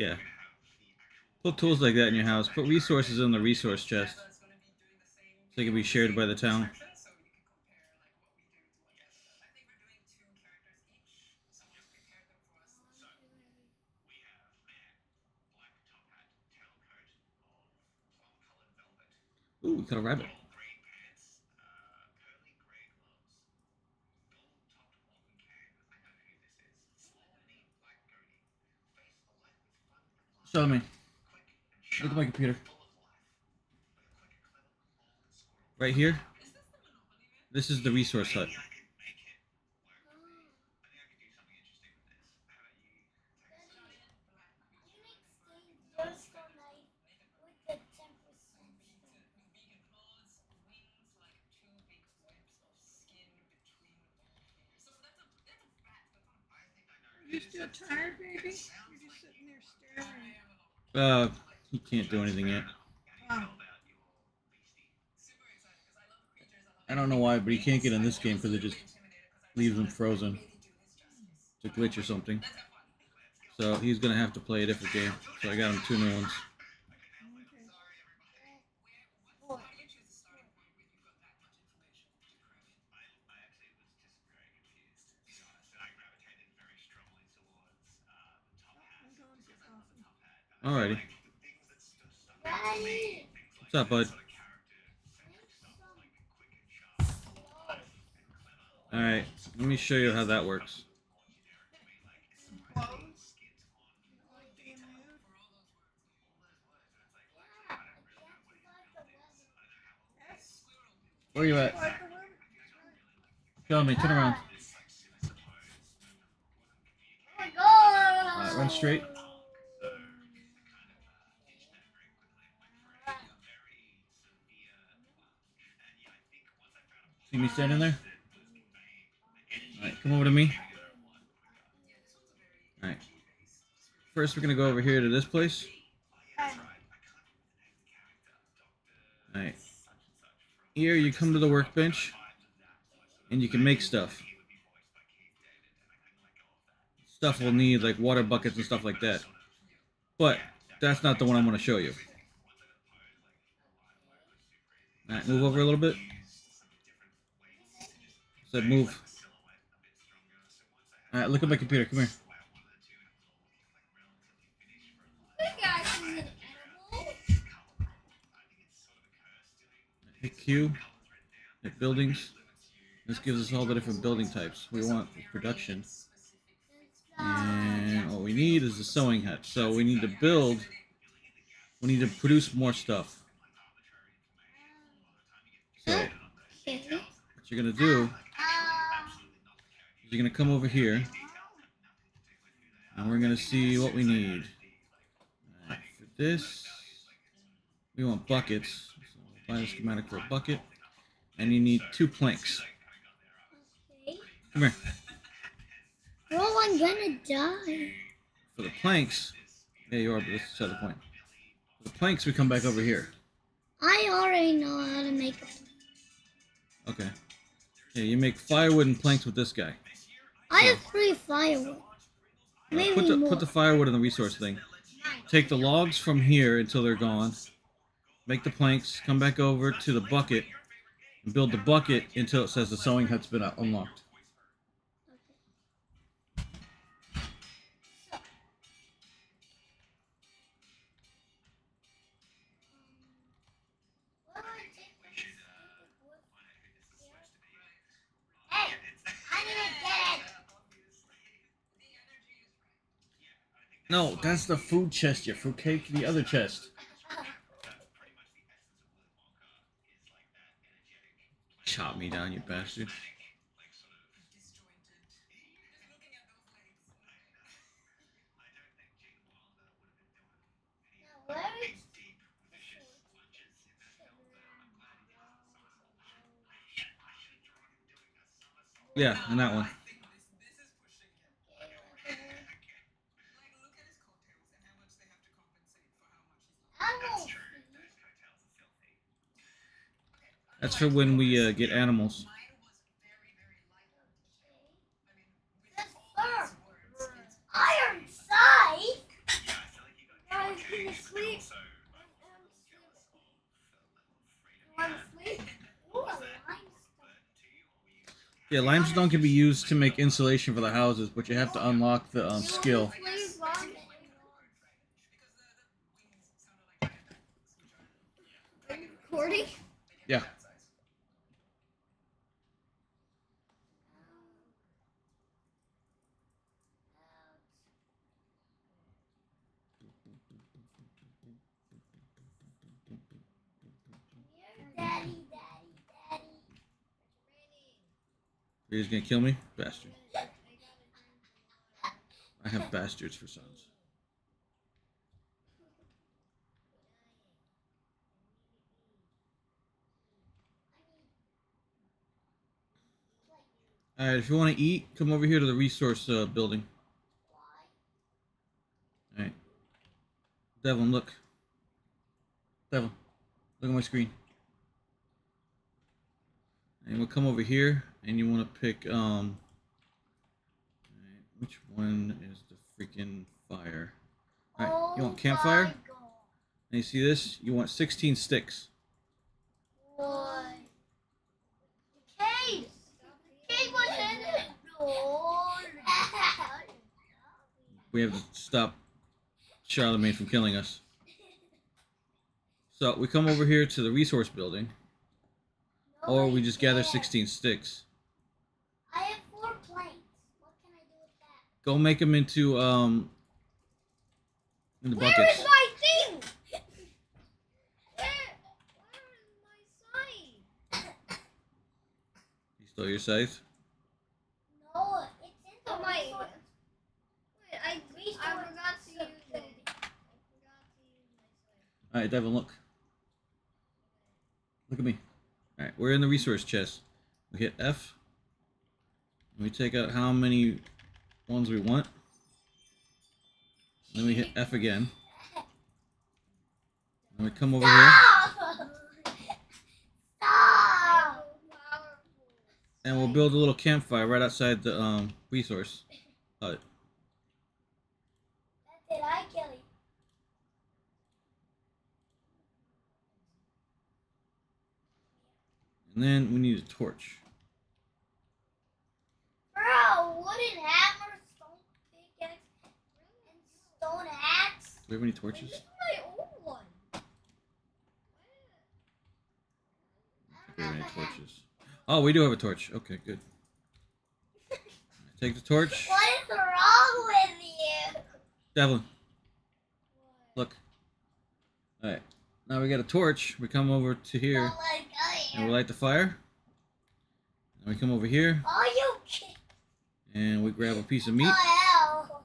Yeah. Put tools like that in your house. Put resources in the resource chest. So they can be shared by the town. Ooh, we got a rabbit. Show me. Look at my computer. Right here. This is the resource hut. You still tired, baby? You're just sitting there staring. Uh, he can't do anything yet. I don't know why, but he can't get in this game because it just leaves him frozen. It's a glitch or something. So he's gonna have to play a different game. So I got him two new ones. Alrighty. What's up, bud? Alright, let me show you how that works. Where are you at? Show me, turn around. Run straight. See me standing there? Alright, come over to me. Alright. First, we're to go over here to this place. Alright. Here, you come to the workbench, and you can make stuff. Stuff we'll need, like water buckets and stuff like that. But, that's not the one I'm to show you. Alright, move over a little bit. Said move. Alright, look at my computer. Come here. Hit Q. Hit buildings. This gives us all the different building types. We want production. And what we need is a sewing hut. So we need to build. We need to produce more stuff. So what you're gonna do you're gonna come over here, and we're gonna see what we need. Alright, for this, we want buckets. So buy the schematic for a bucket, and you need two planks. Okay. Come here. Bro, I'm gonna die. For the planks, yeah, you are, but this is the point. For the planks, we come back over here. I already know how to make it. Okay. Yeah, you make firewood and planks with this guy. I have three firewood. Maybe put the more. put the firewood in the resource thing. Take the logs from here until they're gone. Make the planks. Come back over to the bucket and build the bucket until it says the sewing hut's been uh, unlocked. No, that's the food chest. your You fruitcake. The other chest. Chop me down, you bastard. Yeah, and that one. That's for when we uh, get animals. Yeah, limestone can be used to make insulation for the houses, but you have to unlock the um, skill. You're gonna kill me, bastard. I have bastards for sons. All right, if you want to eat, come over here to the resource uh, building. All right, Devlin, look. Devlin, look at my screen. And we'll come over here, and you want to pick um. Which one is the freaking fire? All right, you want campfire? Oh And you see this? You want 16 sticks. God. The cave. The cave was in it. No. We have to stop Charlemagne from killing us. So we come over here to the resource building, or we just gather 16 sticks. I have four planks. What can I do with that? Go make them into um in the Where buckets. is my thing? Where? Where is my sign? You stole your scythe. No, it's in the Oh my- Wait, I, I forgot to use it. I forgot to use my All right, Devin, look. Look at me. All right, we're in the resource chest. We hit F. We take out how many ones we want. Then we hit F again. And we come over here and we'll build a little campfire right outside the um resource hut. Did I kill you? And then we need a torch. Bro, wooden hammer, stone pickaxe, and stone axe. Do we have any torches? This my old one. Do we have any torches? Oh, we do have a torch. Okay, good. Take the torch. What is wrong with you? Devlin, look. Alright. Now we got a torch. We come over to here Don't let go and we light the fire. And we come over here oh, you kidding? And we grab a piece of meat. Oh.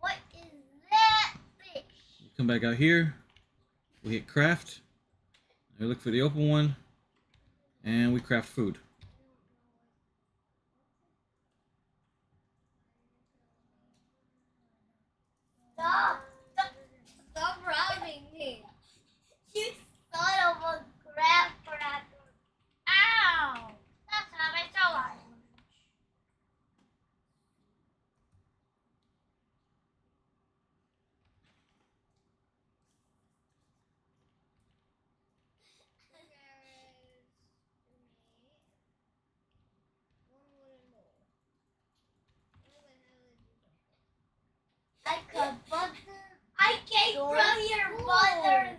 What is that fish? We come back out here. We hit craft. We look for the open one. And we craft food. Stop. Stop. Stop robbing me. You son of a crap cracker. Ow. That's how I tell her. I got butter. I came from your mother.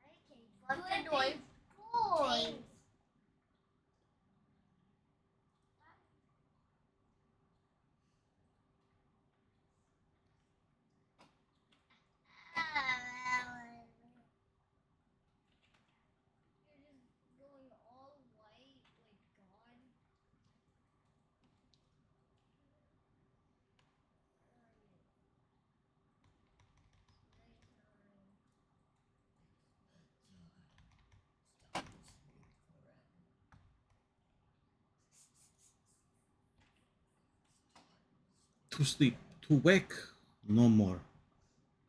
I came from the boy. boy. Going all white like God. To sleep. To wake. No more.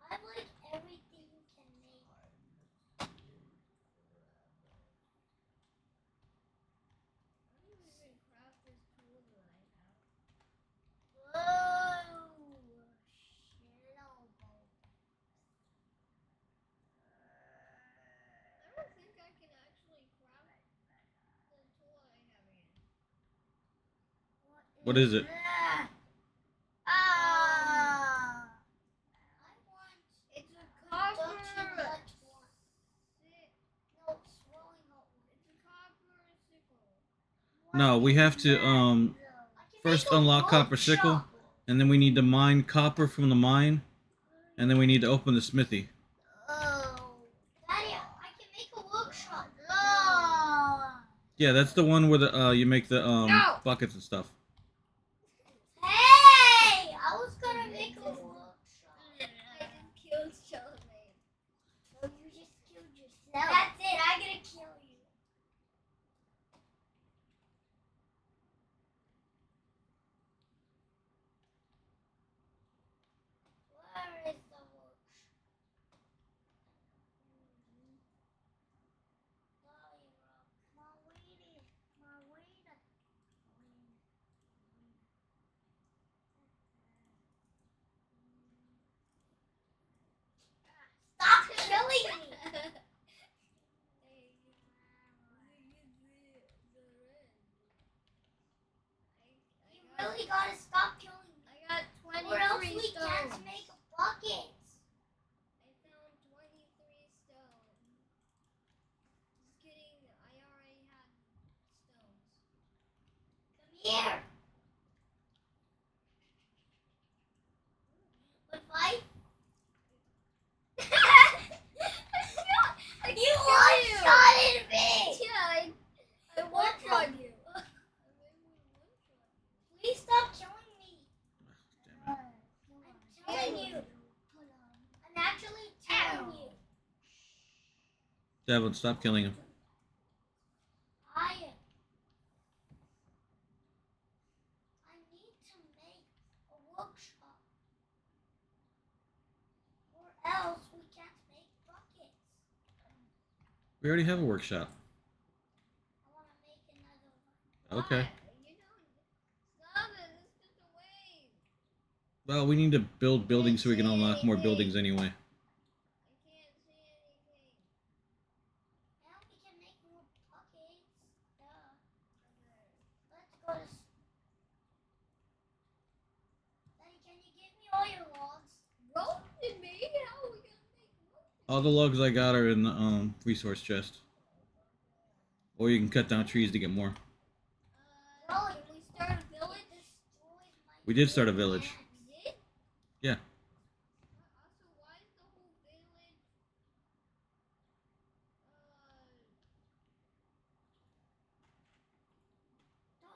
I like everything you can make. Whoa. Shinobu. I don't think I can actually craft the tool I have here. What is it? Ah. I want. It's a copper. Don't you touch one. No, swelling up. It's a copper sickle. No, we have to um first unlock copper sickle. and then we need to mine copper from the mine and then we need to open the smithy. Oh, Daddy, I can make a workshop. Yeah, that's the one where the uh you make the um No. buckets and stuff. Hey, I was gonna make a workshop. I just killed Charlemagne. So you just killed yourself. That's it. I'm gonna kill you. Where is the workshop? Sorry, Rob. My weed my weed. Stop killing me! You really gotta stop killing me. I got 23 Or else we stones. can't make a bucket. I found 23 stones. Just kidding, I already had stones. Come here. But fight. I you killed one you. shotted me. Yeah, I, I one-shot you. I made one one-shot. Please stop killing me. Damn it. I'm telling you. I'm actually telling you. Devin, stop killing him. I am. I need to make a workshop. Or else we can't make buckets. We already have a workshop. I want to make another one. Okay. Why? You don't. Stop it. It's just a wave. Well, we need to build buildings so we can unlock more buildings anyway. I can't see anything. Now we can make more buckets. Duh. Let's go to. s- Daddy, can you give me all your logs? Roasted me? How are we gonna make roasted? All the logs I got are in the um resource chest. Or you can cut down trees to get more. Uh, we start a village? We did start a village. Yeah. Also, why is the whole village?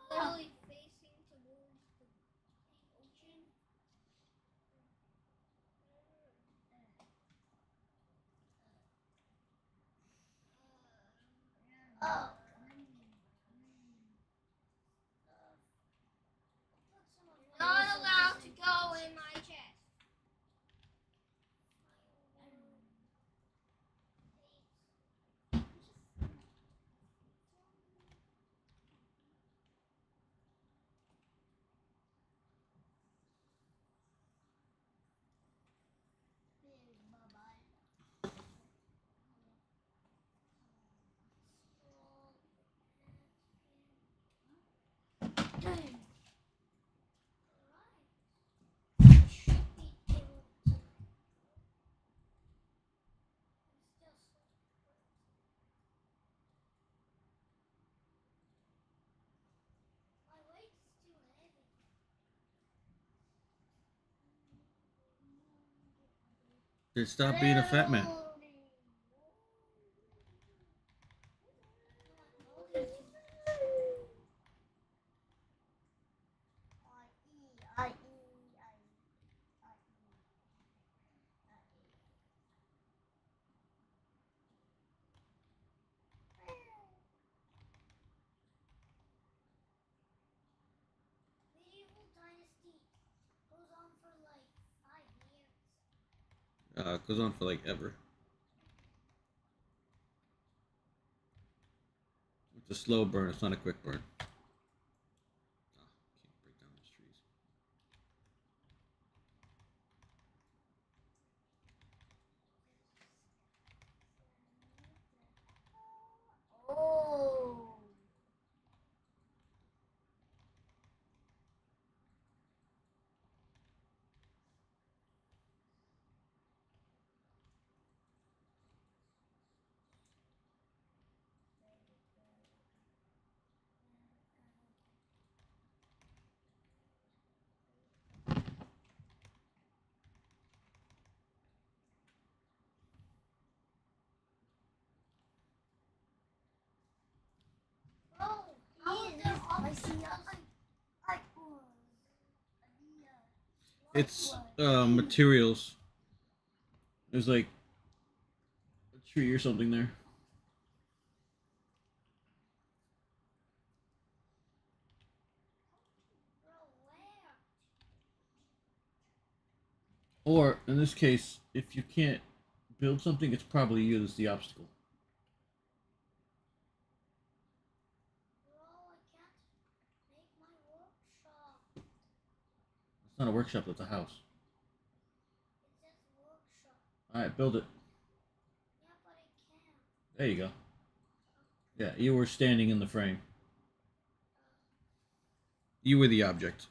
Uh, literally facing towards the ocean. Oh. Not allowed to go in my chest. Dude, stop being a fat man. Medieval dynasty goes on for like five years. Uh, it goes on for like ever. It's a slow burn. It's not a quick burn. Oh, can't break down those trees. Oh. I see. I I oh, It's uh, materials. There's like a tree or something there. Or in this case, if you can't build something, it's probably you that's the obstacle. It's not a workshop, that's a house. Alright, build it. Yeah, but it can. There you go. Yeah, you were standing in the frame. You were the object.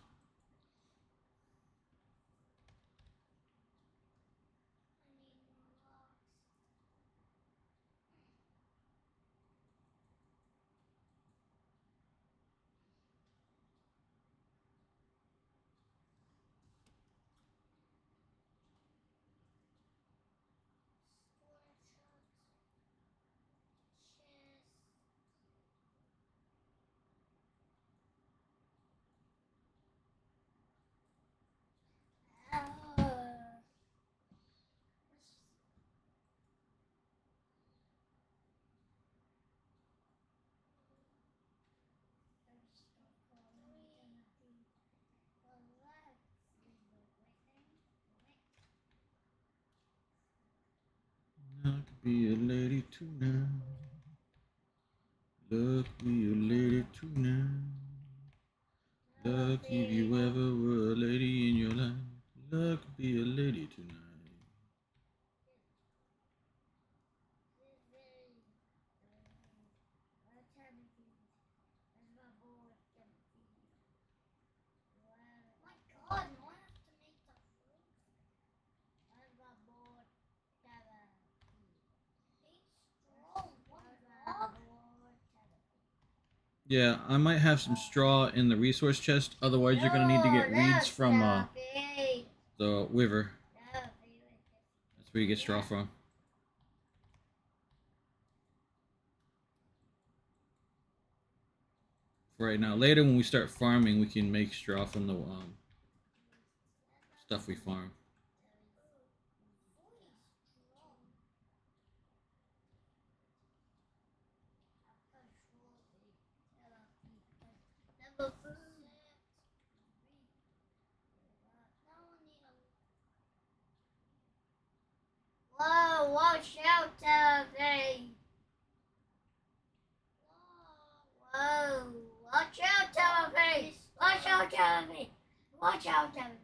Could a lady tonight. Lucky be a lady tonight. Lucky if you ever were a lady in your life. Lucky be a lady tonight. My God, no, I have to make the fruit. I've got more therapy. It's strong. I've got more therapy. Yeah, I might have some straw in the resource chest. Otherwise, you're gonna need to get No, reeds that's from uh, the river. That's where you get straw from. For right now, later when we start farming, we can make straw from the um, stuff we farm. Whoa, watch out, Telephone! Whoa, watch out, Telephone! Watch out, Telephone! Watch out, Telephone!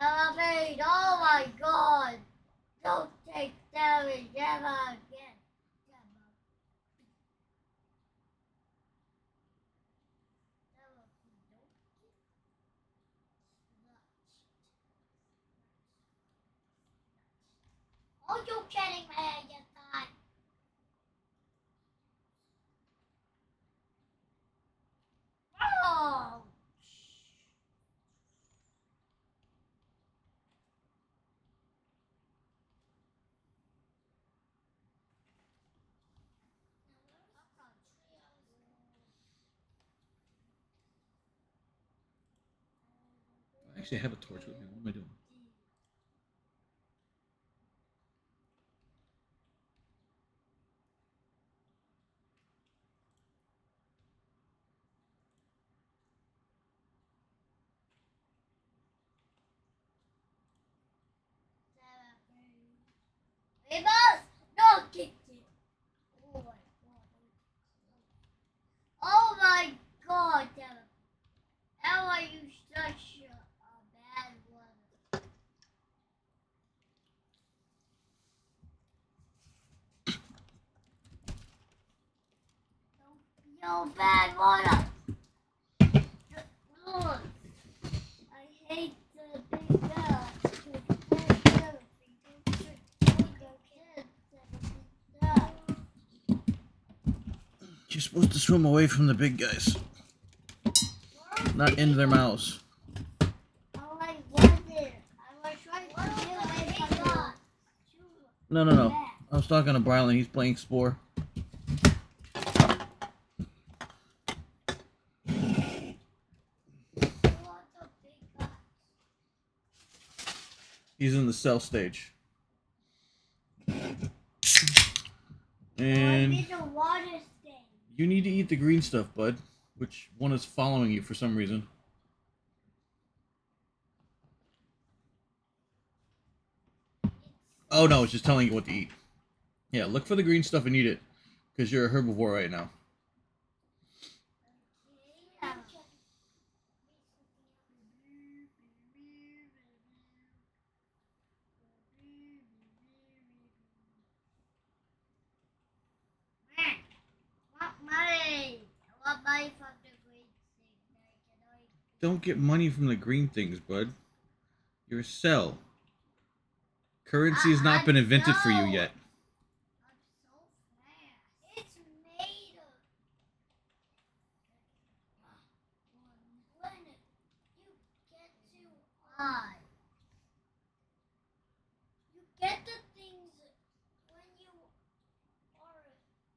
Telephone, oh my god! Don't take Telephone ever You thought? Oh! Actually, have a torch with me. What am I doing? Amos, no kick it. Oh my god. Oh my god, Devin. How are you such a, a bad one? Yo, bad water. Look, I hate the big bell. You're supposed to swim away from the big guys, not into their mouths. Oh, I wanted. I was trying to get away from the. No, no, no. I was talking to Brylan. He's playing Spore. He's in the cell stage. And need a water stain. you need to eat the green stuff, bud. Which one is following you for some reason? Oh no, it's just telling you what to eat. Yeah, look for the green stuff and eat it. Because you're a herbivore right now. Yeah. Want money. I want money from the green thing. I can Don't get money from the green things, bud. You're a cell. Currency has not been invented for you yet. I'm so fast. It's made of. When you get too high, you get the things when you are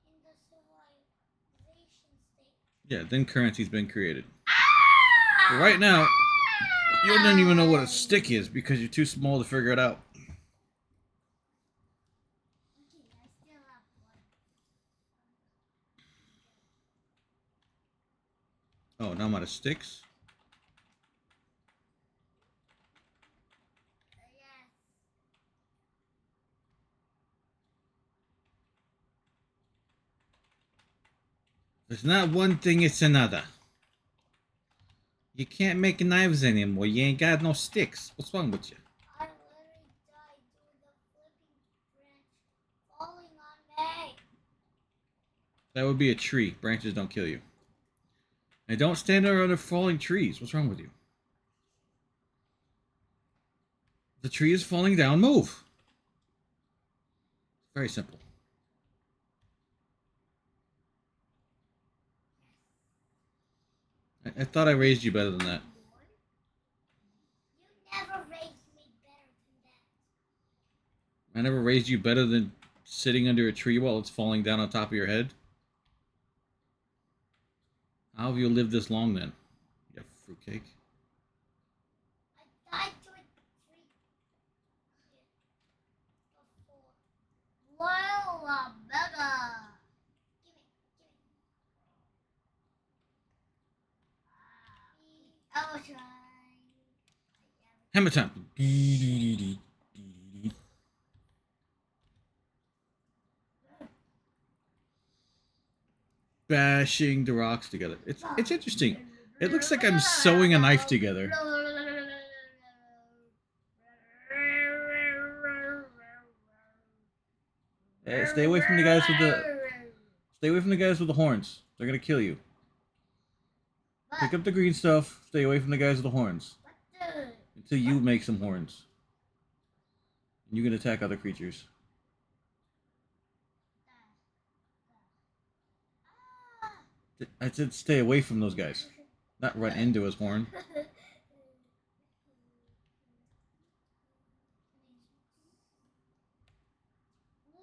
in the civilization stage. Yeah, then currency's been created. Right now, you don't even know what a stick is because you're too small to figure it out. Oh, now I'm out of sticks. It's not one thing, it's another. You can't make knives anymore. You ain't got no sticks. What's wrong with you? I literally died due to the flipping branch falling on me. That would be a tree. Branches don't kill you. And don't stand there under falling trees. What's wrong with you? The tree is falling down. Move. Very simple. I, thought I raised you better than that. You never raised me better than that. I never raised you better than sitting under a tree while it's falling down on top of your head. How have you lived this long then? You fruitcake. I died to a tree before. Well, uh, mega. Give me, give me. I will try. Hammer time. Bashing the rocks together. It's it's interesting. It looks like I'm sewing a knife together. Stay away from the guys with the stay away from the guys with the horns. They're gonna kill you. Pick up the green stuff. Stay away from the guys with the horns until you make some horns. You can attack other creatures. I said stay away from those guys, not run into his horn.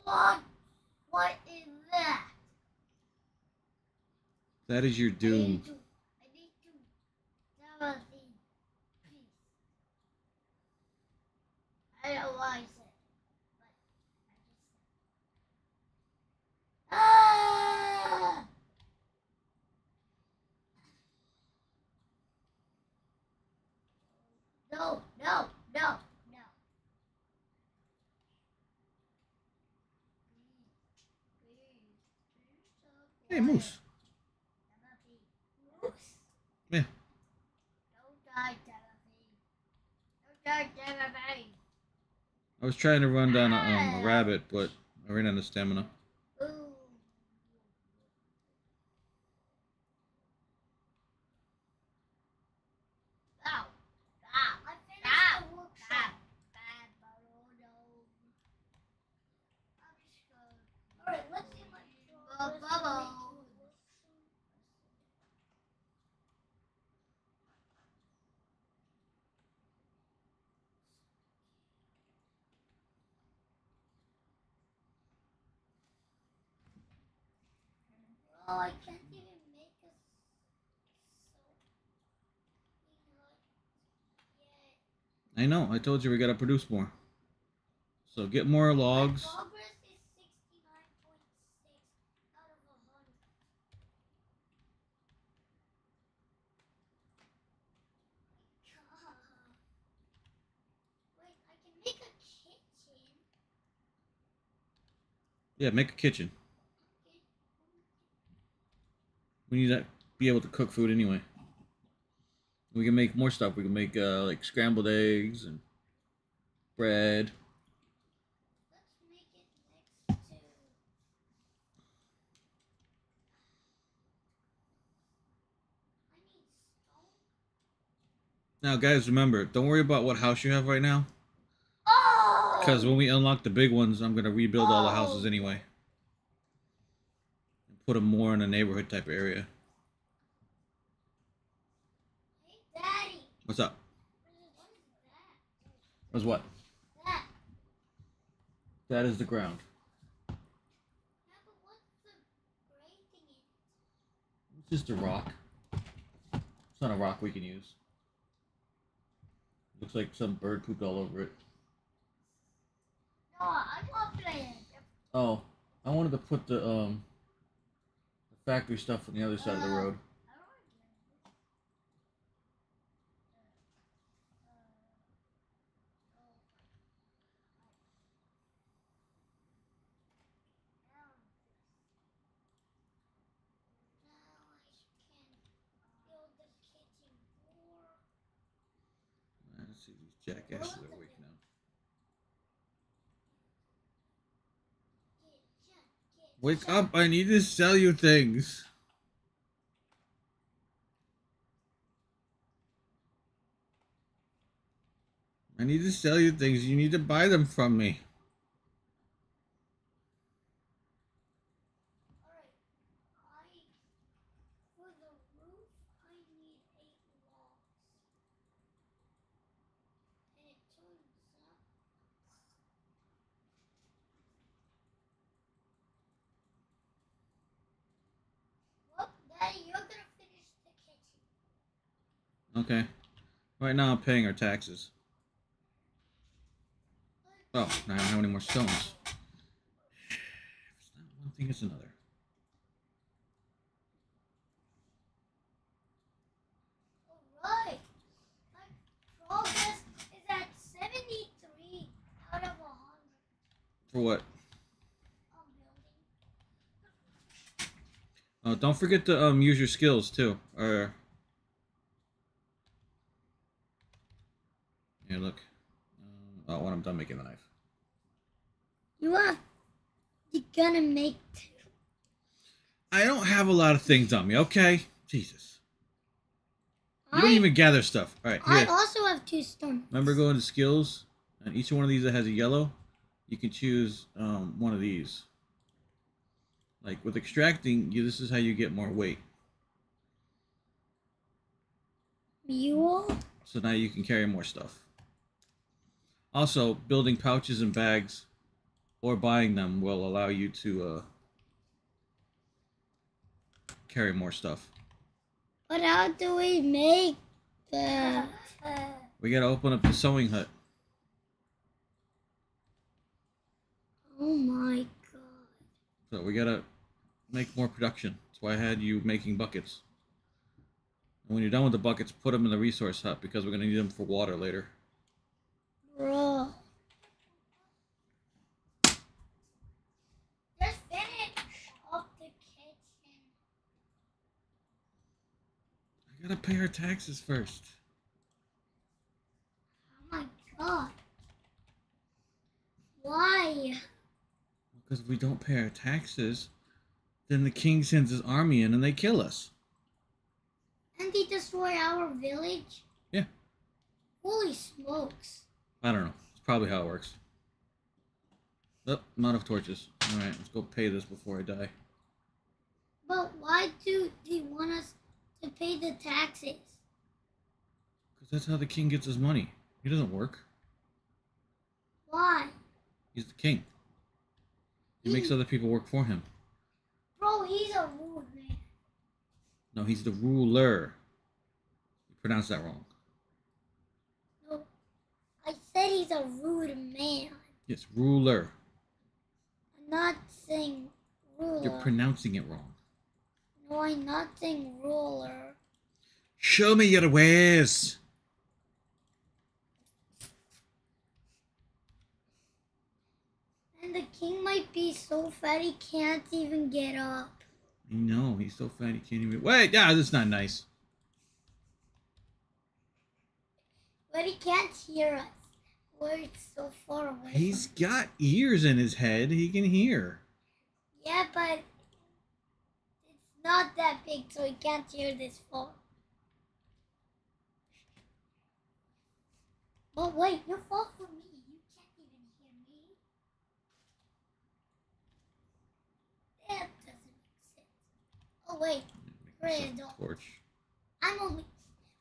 What? What is that? That is your doom. need to. I need to. Tell the peace. I don't like it. I just. Ah! No, no, no, no. Hey, moose. Moose? Yeah. Don't die, Timothy. Don't die, Timothy. I was trying to run down a, um, a rabbit, but I ran out of stamina. Ooh. Ow. Ow. I finished the workshop. Bad Bubble. I'm just gonna. Alright, let's see my Bubble. Oh, I can't even make a so yet. I know. I told you we gotta produce more. So get more logs. My progress is 69.6 out of 100. God. Wait, I can make a kitchen. Yeah, make a kitchen. We need to be able to cook food anyway. We can make more stuff. We can make uh, like scrambled eggs and bread. Let's make it next to. I need stone. Now, guys, remember, don't worry about what house you have right now, Oh! because when we unlock the big ones, I'm gonna rebuild all the houses anyway. Put them more in a neighborhood type area. Hey, Daddy. What's up? What is that? What? That. That is the ground. Yeah, but what's the gray thing in? It's just a rock. It's not a rock we can use. Looks like some bird pooped all over it. No, I want to play it. Oh, I wanted to put the um the factory stuff on the other side of the road. Let's see, these jackasses are awake now. Wake up! I need to sell you things. I need to sell you things. You need to buy them from me. Alright, I, for the roof, I need eight logs. And it turns out. Well, Daddy, you're gonna finish the kitchen. Okay. Right now I'm paying our taxes. Oh, now I don't have any more stones. It's not one thing, it's another. Alright. My progress is at 73 out of 100 For what? Oh, don't forget to um use your skills too. Or here, look. Um, oh, when I'm done making the knife. You are. You're gonna make two. I don't have a lot of things on me. Okay, Jesus. You I, don't even gather stuff. All right, I also have two stones. Remember going to skills, and each one of these that has a yellow, you can choose um, one of these. Like with extracting, you this is how you get more weight. Mule? So now you can carry more stuff. Also, building pouches and bags or buying them will allow you to uh, carry more stuff. But how do we make the. We gotta open up the sewing hut. Oh my god. So we gotta make more production. That's why I had you making buckets. And when you're done with the buckets, put them in the resource hut because we're gonna need them for water later. Bro. Just finish up the kitchen. I gotta pay our taxes first. Oh my god. Why? Because if we don't pay our taxes, then the king sends his army in and they kill us. And they destroy our village? Yeah. Holy smokes. I don't know. It's probably how it works. Oh, I'm out of torches. Alright, let's go pay this before I die. But why do they want us to pay the taxes? Because that's how the king gets his money. He doesn't work. Why? He's the king. He makes other people work for him. Bro, he's a rude man. No, he's the ruler. You pronounced that wrong. No, I said he's a rude man. Yes, ruler. I'm not saying ruler. You're pronouncing it wrong. No, I'm not saying ruler. Show me your ways. And the king might be so fat he can't even get up. No, he's so fat he can't even. Wait, yeah, that's not nice. But he can't hear us. We're so far away. He's got ears in his head. He can hear. Yeah, but not that big, so he can't hear this far. But wait, you're far from me. You can't even hear me. That doesn't make sense. Oh wait, Randall. a torch. I'm only.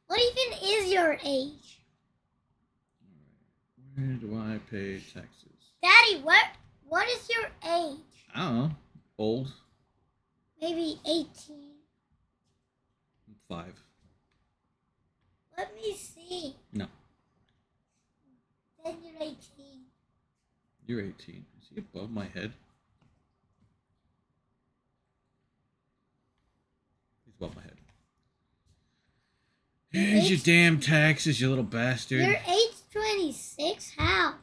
What even is your age, Where do I pay taxes? Daddy? What? What is your age? I don't know. Old. Maybe eighteen. Five. Let me see. No, Then you're eighteen. you're 18. Is he above my head? He's above my head. Here's your damn taxes, you little bastard. You're age 26? How?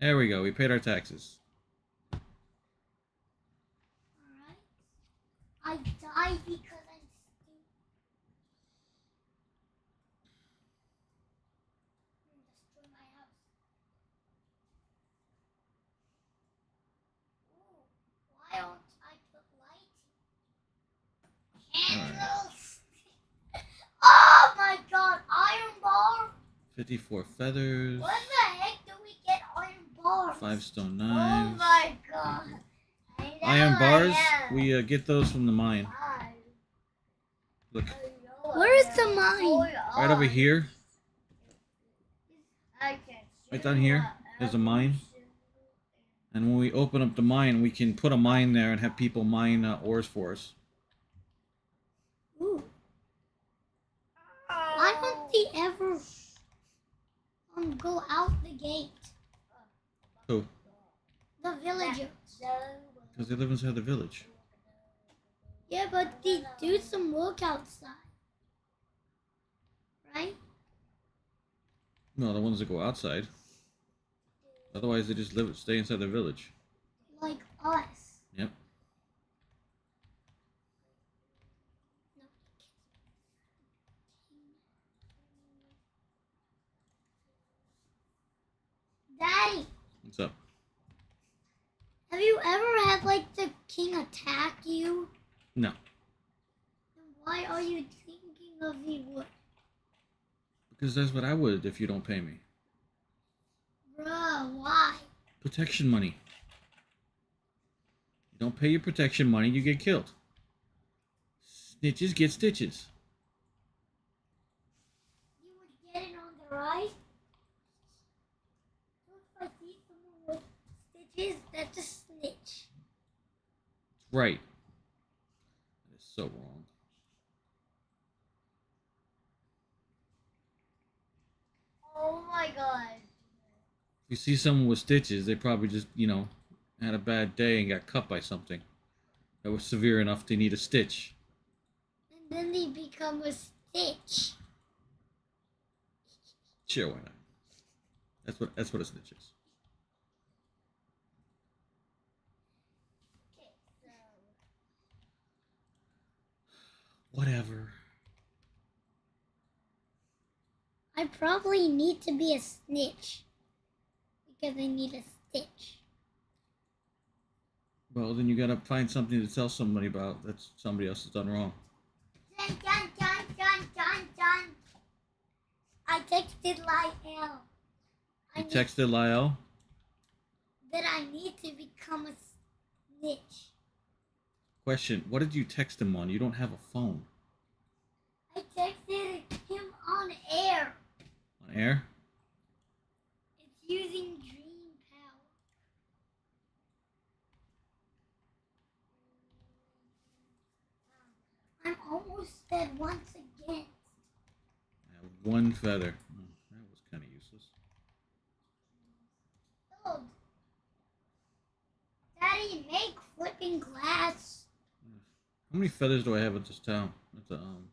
There we go. We paid our taxes. Alright. I die because I'm stupid. Destroy my house. Ooh, why don't I put lighting? Candles! oh my god, iron bar! 54 feathers. What the heck do we get iron bars? Five stone oh knives. Oh my god. I know Iron bars. We uh, get those from the mine. Look, Where is the mine? right over here. Right Right down here, there's a mine. And when we open up the mine, we can put a mine there and have people mine uh, ores for us. Ooh. Why don't they ever um go out the gate? Who? The villagers. Because they live inside the village. Yeah, but they do some work outside. Right? No, the ones that go outside. Otherwise, they just live, stay inside the village. Like us. Yep. Daddy, What's up? Have you ever had like the king attack you? No, Then why are you thinking of he would? because that's what I would if you don't pay me. Bruh, why? Protection money. You don't pay your protection money, you get killed. Snitches get stitches. You would get it on the right? So if I see someone with stitches, that's a snitch. Right. That is so wrong. Oh my god. If you see someone with stitches, they probably just, you know, had a bad day and got cut by something that was severe enough to need a stitch. And then they become a stitch. Sure, why not? That's what that's what a snitch is. Whatever. I probably need to be a snitch. Because I need a stitch. Well, then you gotta find something to tell somebody about that somebody else has done wrong. Dun, dun, dun, dun, dun, dun. I texted Lyle. I You texted Lyle. that I need to become a snitch. Question: What did you text him on? You don't have a phone. I texted him on air. On air? It's using dream power. I'm almost dead once again. Yeah, we've one feather. Hmm, That was kind of useless. Daddy, make flipping glass. How many feathers do I have at this town? At the um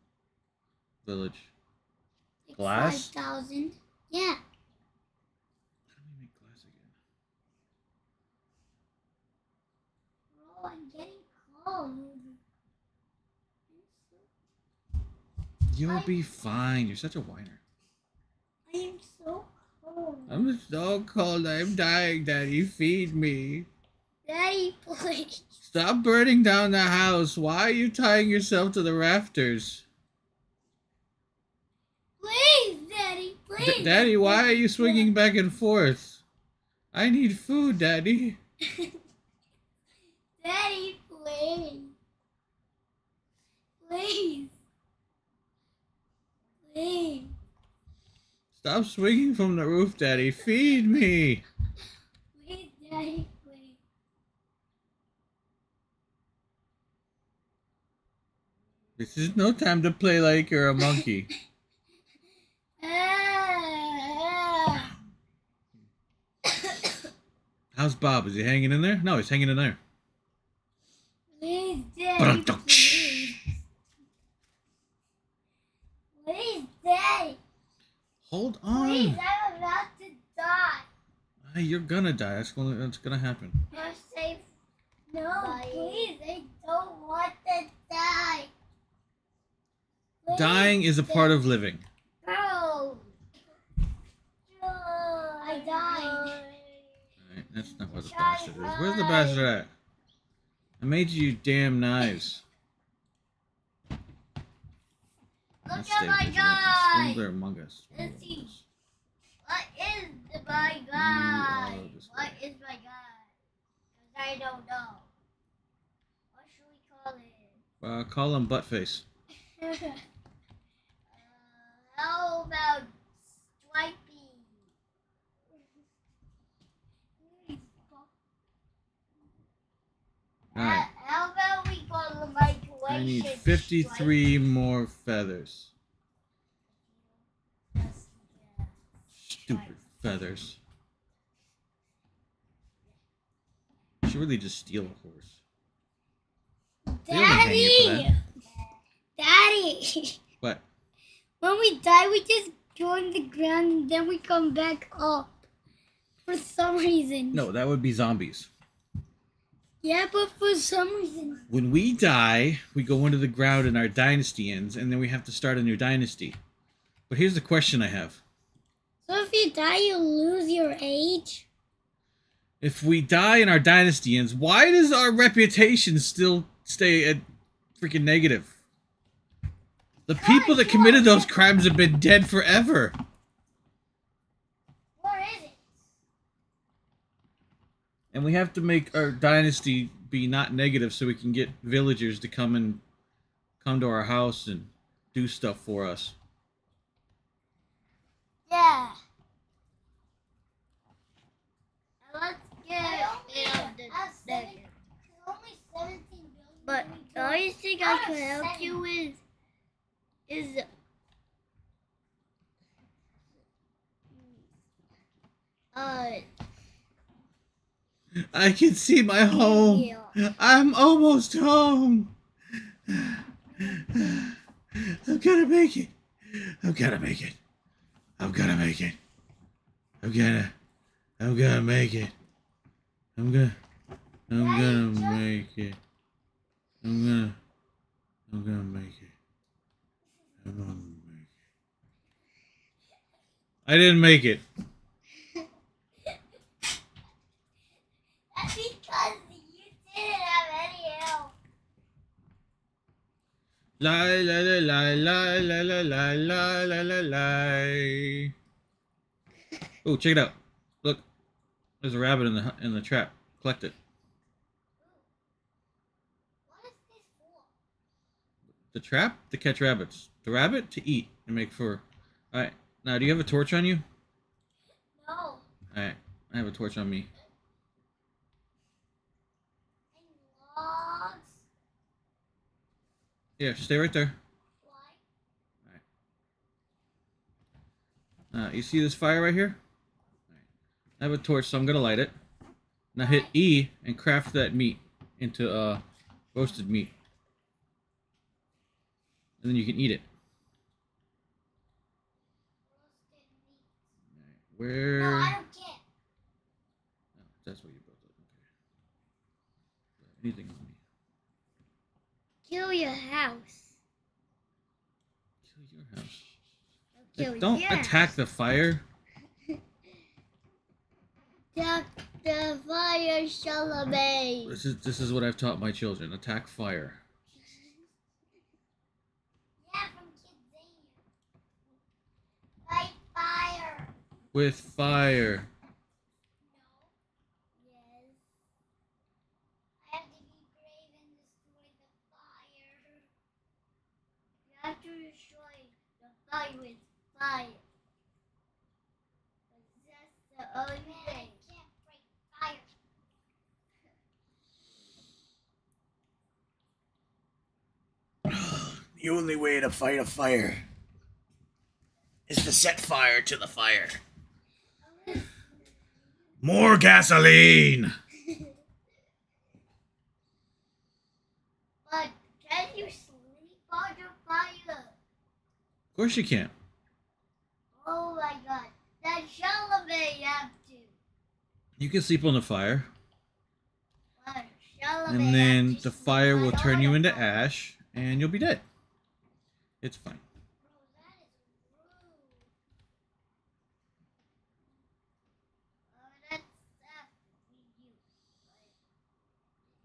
village. Like Glass? 5,000. Yeah. How do we make glass again? Bro, I'm getting cold. You'll I- be fine. You're such a whiner. I am so cold. I'm so cold. I'm dying, Daddy. Feed me. Daddy, please. Stop burning down the house. Why are you tying yourself to the rafters? Please, Daddy, D- please. Daddy, why are you swinging back and forth? I need food, Daddy. Daddy, please. Please. Please. Stop swinging from the roof, Daddy. Feed me. Please, Daddy, please. This is no time to play like you're a monkey. How's Bob? Is he hanging in there? No, he's hanging in there. Please, Daddy, Ba-dum-dum. please. Please, Daddy. Hold Please, on. I'm about to die. Hey, you're gonna die. That's gonna that's gonna happen. You're safe. No, please, I don't want to die. Dying is a part of living. Bro. I died. That's not where the bastard is. Where's the bastard at? I made you damn knives. Look Let's at my guy. Springler among us. Let's see. What is my guy? What is my guy? I don't know. What should we call it? Uh, call him Buttface. how about Stripey? Alright. Uh, how about we call him like I need Stripey? 53 more feathers. Stupid feathers. Should really just steal a horse. They only hang you for Daddy! Daddy! What? When we die, we just go on the ground and then we come back up. For some reason. No, that would be zombies. Yeah, but for some reason. When we die, we go into the ground and our dynasty ends, and then we have to start a new dynasty. But here's the question I have. So if you die, you lose your age? If we die and our dynasty ends, why does our reputation still stay at freaking negative? The people that committed those crimes have been dead forever. Where is it? And we have to make our dynasty be not negative so we can get villagers to come and come to our house and do stuff for us. Yeah. Let's get it on the second. But the only thing I can help you with is uh I can see my home. I'm almost home. I'm gonna make it. I'm gonna make it. I'm gonna make it. I'm gonna. I'm gonna make it. I'm gonna. I'm gonna make it. I'm gonna. I'm gonna make it. I'm gonna make it. I didn't make it. Because you didn't have any help. La la la la la la la la la la la la. Oh, check it out! Look, there's a rabbit in the in the trap. Collect it. What is this for? The trap to catch rabbits. The rabbit to eat and make fur. All right. Now, do you have a torch on you? No. All right. I have a torch on me. Yeah, stay right there. Why? Uh, you see this fire right here? I have a torch, so I'm gonna light it. Now hit E and craft that meat into uh, roasted meat, and then you can eat it. Where? No, I don't care. Oh, that's what you built it. Okay. Anything on me? Kill your house. Kill your house. Kill Like, don't your attack the fire. Attack the fire, Charlemagne. This is this is what I've taught my children. Attack fire. Yeah, from Kidzania. Fight fire. With fire. Yes. I have to be brave and destroy the fire. You have to destroy the fire with fire. That's the only Man, I thing. can't break fire. The only way to fight a fire is to set fire to the fire. More gasoline! But can you sleep on the fire? Of course you can't. Oh my god. Then Charlemagne have to. You can sleep on the fire, and then the fire will turn you into ash, and you'll be dead. It's fine. Bro, that is rude. Oh, that's that we use.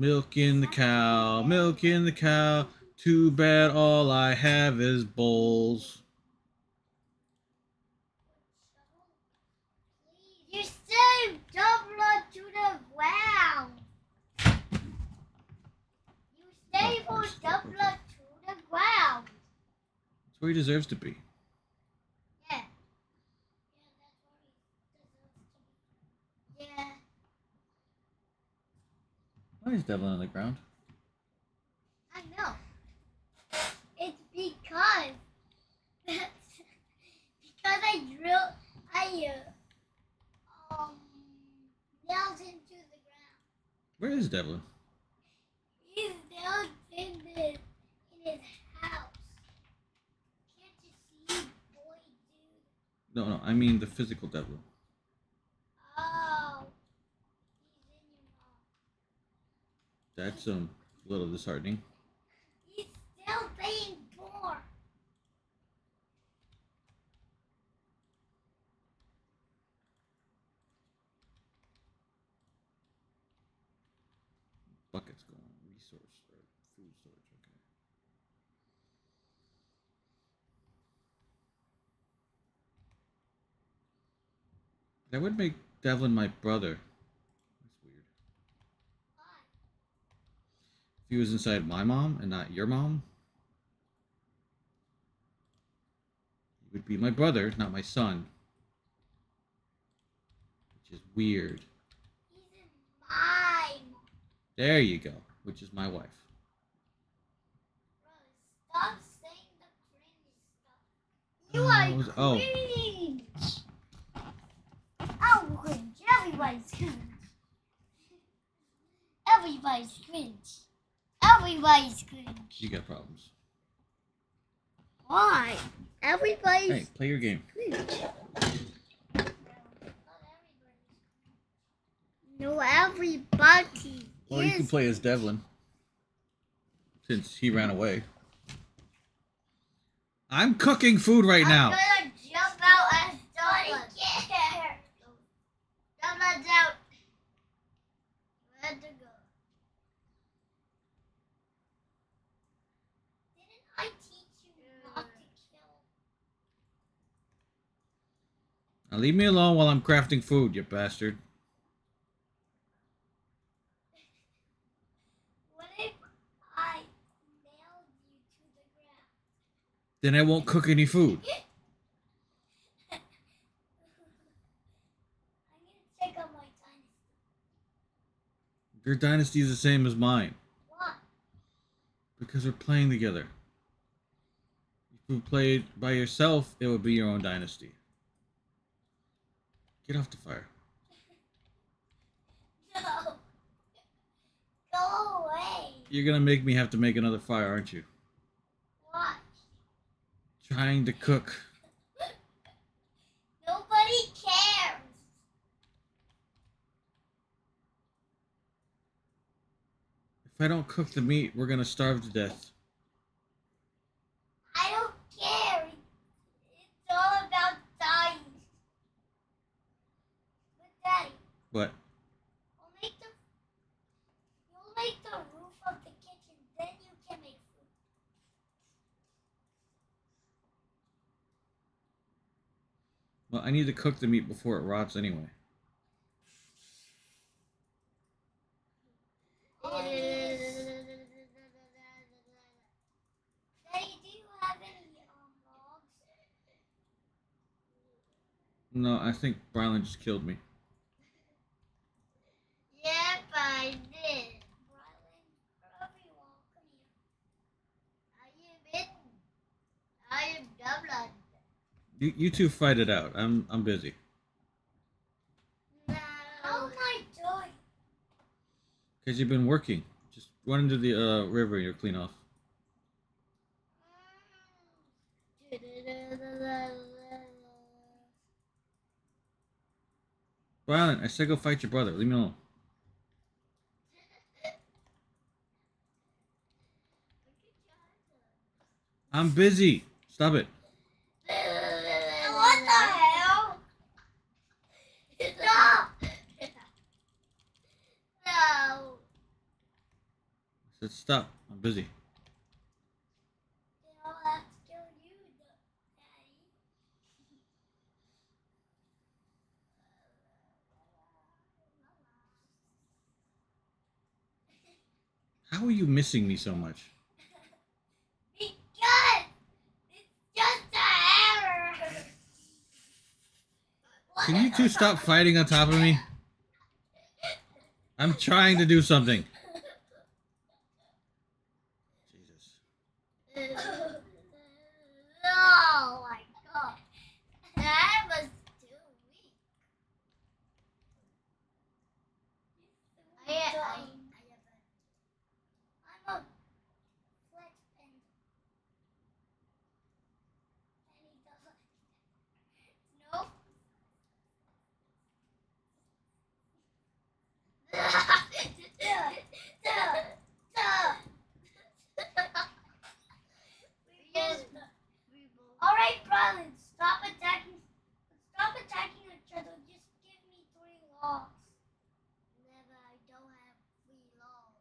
Milking the cow, milking the cow. Too bad all I have is bowls. You saved Dumbledore to the ground. You saved Dumbledore to the ground. That's where he deserves to be. Yeah. Yeah, that's where he deserves to be. Yeah. Why is Devlin on the ground? I know. It's because because I drill I uh, um nailed him to the ground. Where is Devlin? He's nailed in the in his house. Can't you see, boy, dude? No, no, I mean the physical Devlin. Oh, he's in your mom. That's um a little disheartening. He's still being born. Buckets going. Resource or food storage. Okay. That would make Devlin my brother. That's weird. Why? If he was inside my mom and not your mom, he would be my brother, not my son. Which is weird. He's in mine. There you go. Which is my wife. Bro, stop saying the cringe stuff. You are Oh, it was- oh. I'm oh, cringe. Everybody's cringe. Everybody's cringe. Everybody's cringe. You got problems. Why? Everybody's Hey, play your game. cringe. No, everybody Or you can play as Devlin. Since he ran away. I'm cooking food right now. I'm gonna jump out as Dumbledore. I out. Where to go? Didn't I teach you not to kill? Now leave me alone while I'm crafting food, you bastard. What if I nailed you to the ground? Then I won't cook any food. I'm gonna check on my dynasty. Your dynasty is the same as mine. Why? Because we're playing together. If you played by yourself, it would be your own dynasty. Get off the fire. No. Go away. You're gonna make me have to make another fire, aren't you? Watch. Trying to cook. Nobody cares. If I don't cook the meat, we're gonna starve to death. I don't care. It's all about dying. But But we'll make the you'll make the roof of the kitchen, then you can make food. well, I need to cook the meat before it rots anyway. Daddy, do have any um. No, I think Brylan just killed me. Yep, I did. Brylan, wherever you are, come here. I am in. I am Dublin. You you two fight it out. I'm I'm busy. No. How am I doing? Cause you've been working. Just run into the uh, river and you'll clean off. Brylan, I said go fight your brother. Leave me alone. I'm busy. Stop it. What the hell? Stop! No. I said stop. I'm busy. Then I'll have to kill you, Daddy. How are you missing me so much? Because it's just a hammer. Can you two stop fighting on top of me? I'm trying to do something. Jesus. Oh my god. That was too weak. I, I, I, I'm a flex pen. And he doesn't. Nope. Yes. Alright, Brylan, stop attacking. Stop attacking each other. Just give me three logs. Never, I don't have three logs.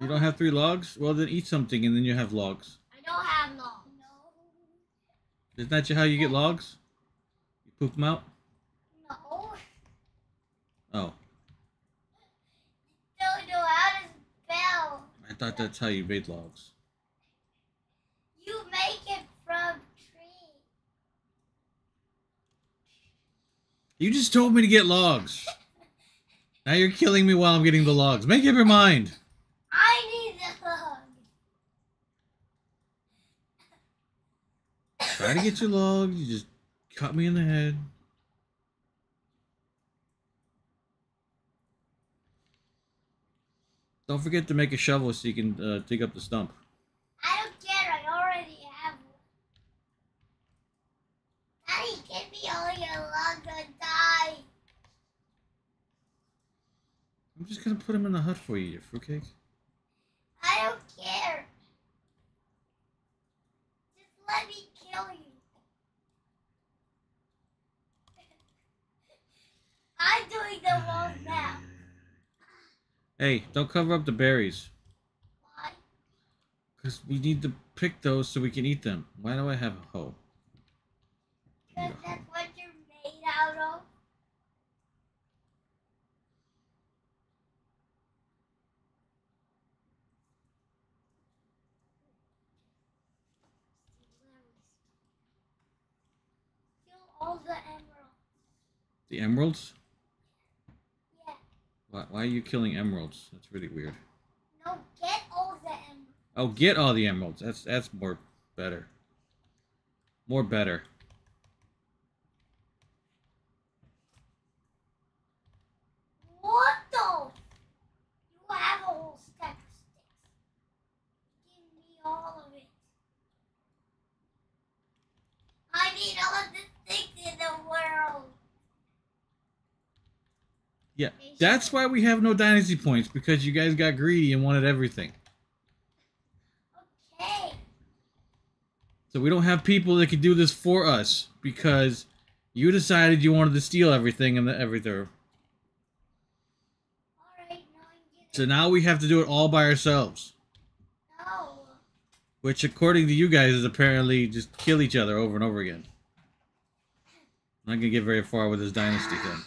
You don't have three logs? Well, then eat something and then you have logs. I don't have logs. No. Isn't that how you get logs? You poop them out? No. Oh, Don't know how to spell. I thought that's how you made logs. You make it from tree. You just told me to get logs. Now you're killing me while I'm getting the logs. Make up your mind. I need the log. Try to get your logs. You just cut me in the head. Don't forget to make a shovel so you can uh, dig up the stump. I don't care. I already have one. Daddy, give me all your logs and die. I'm just gonna put them in the hut for you, you fruitcake. I don't care. Just let me kill you. I'm doing the wrong now. Hey, don't cover up the berries. Why? Because we need to pick those so we can eat them. Why do I have a hoe? Because that's what you're made out of. Steal all the emeralds. The emeralds? Why, why are you killing emeralds? That's really weird. No, get all the emeralds. Oh, get all the emeralds. That's that's more better. More better. That's why we have no dynasty points because you guys got greedy and wanted everything. Okay. So we don't have people that could do this for us because you decided you wanted to steal everything and the everything. I'm So now we have to do it all by ourselves, No. which according to you guys is apparently just kill each other over and over again. I'm not gonna get very far with this dynasty thing.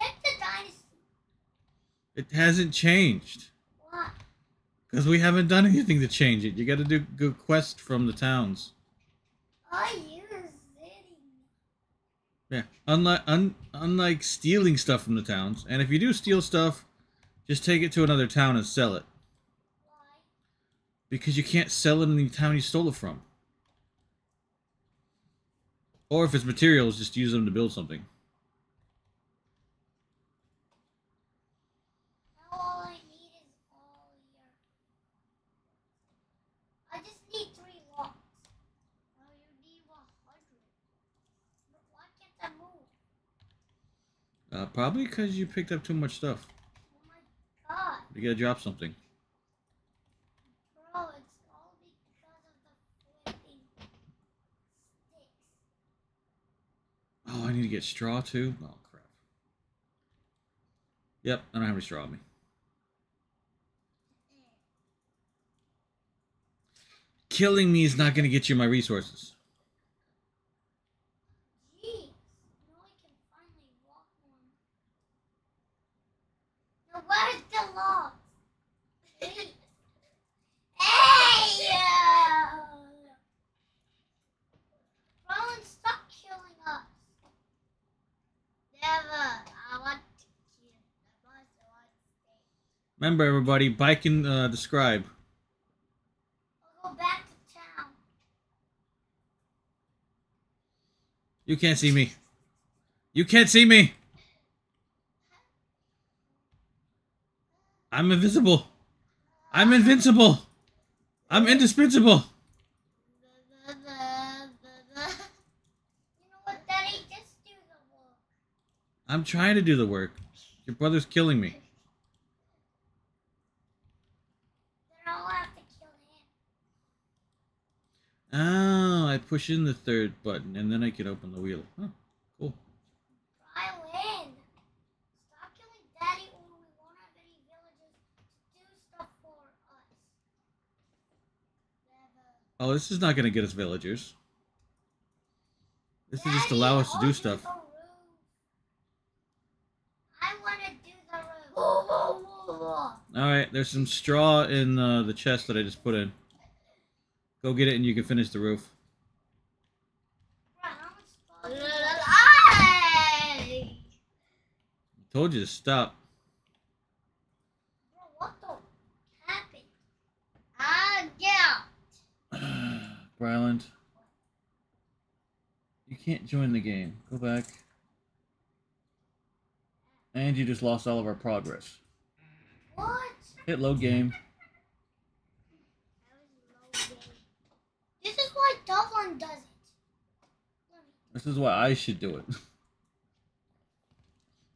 Check the dynasty. It hasn't changed What? because we haven't done anything to change it. You got to do go quest from the towns. Oh, use city. Yeah, unlike un, unlike stealing stuff from the towns, and if you do steal stuff, just take it to another town and sell it Why? because you can't sell it in the town you stole it from. Or if it's materials, just use them to build something. Now all I need is all your. I just need three locks. Now you need one hundred. But why can't I move? Uh, probably because you picked up too much stuff. Oh my god, You gotta drop something. bro! It's all because of the flipping sticks. Oh, I need to get straw too. Oh crap. Yep, I don't have any straw on me. Killing me is not gonna get you my resources. Jeez, now I can finally walk one. Now where's the log? hey! Rowan, stop killing us. Never. I want to kill. I want to want to stay. Remember, everybody, bike and uh, describe. I'll go back to town. You can't see me. You can't see me. I'm invisible. I'm invincible. I'm indispensable. You know what, Daddy? Just do the work. I'm trying to do the work. Your brother's killing me. Then I'll have to kill. Oh, I push in the third button and then I can open the wheel. Huh, cool. Oh, this is not going to get us villagers. This will just allow us to do stuff. I want to do the roof. All right, there's some straw in uh, the chest that I just put in. Go get it and you can finish the roof. Bro, how much spawn? Hey! Told you to stop. Bro, what the happened? Ah, get out. Bryland. You can't join the game. Go back. And you just lost all of our progress. What? Hit load game. This is why Dublin does it. This is why I should do it.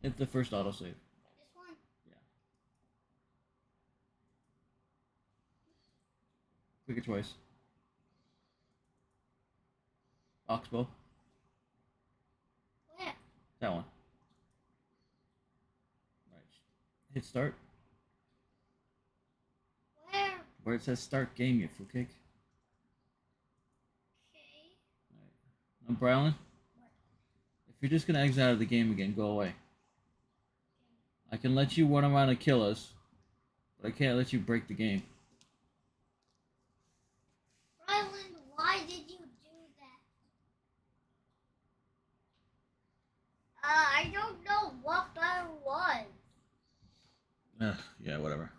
Hit the first autosave. This one. Click it twice. Oxbow. Where? That one. Right. Hit start. Where? Where it says start game, you fool fruitcake. Okay. i'm Brylan, if you're just gonna exit out of the game again, go away. I can let you run around and kill us, but I can't let you break the game. Ryland, why did you do that? Uh, Uh, I don't know what that was. Ugh, yeah, whatever.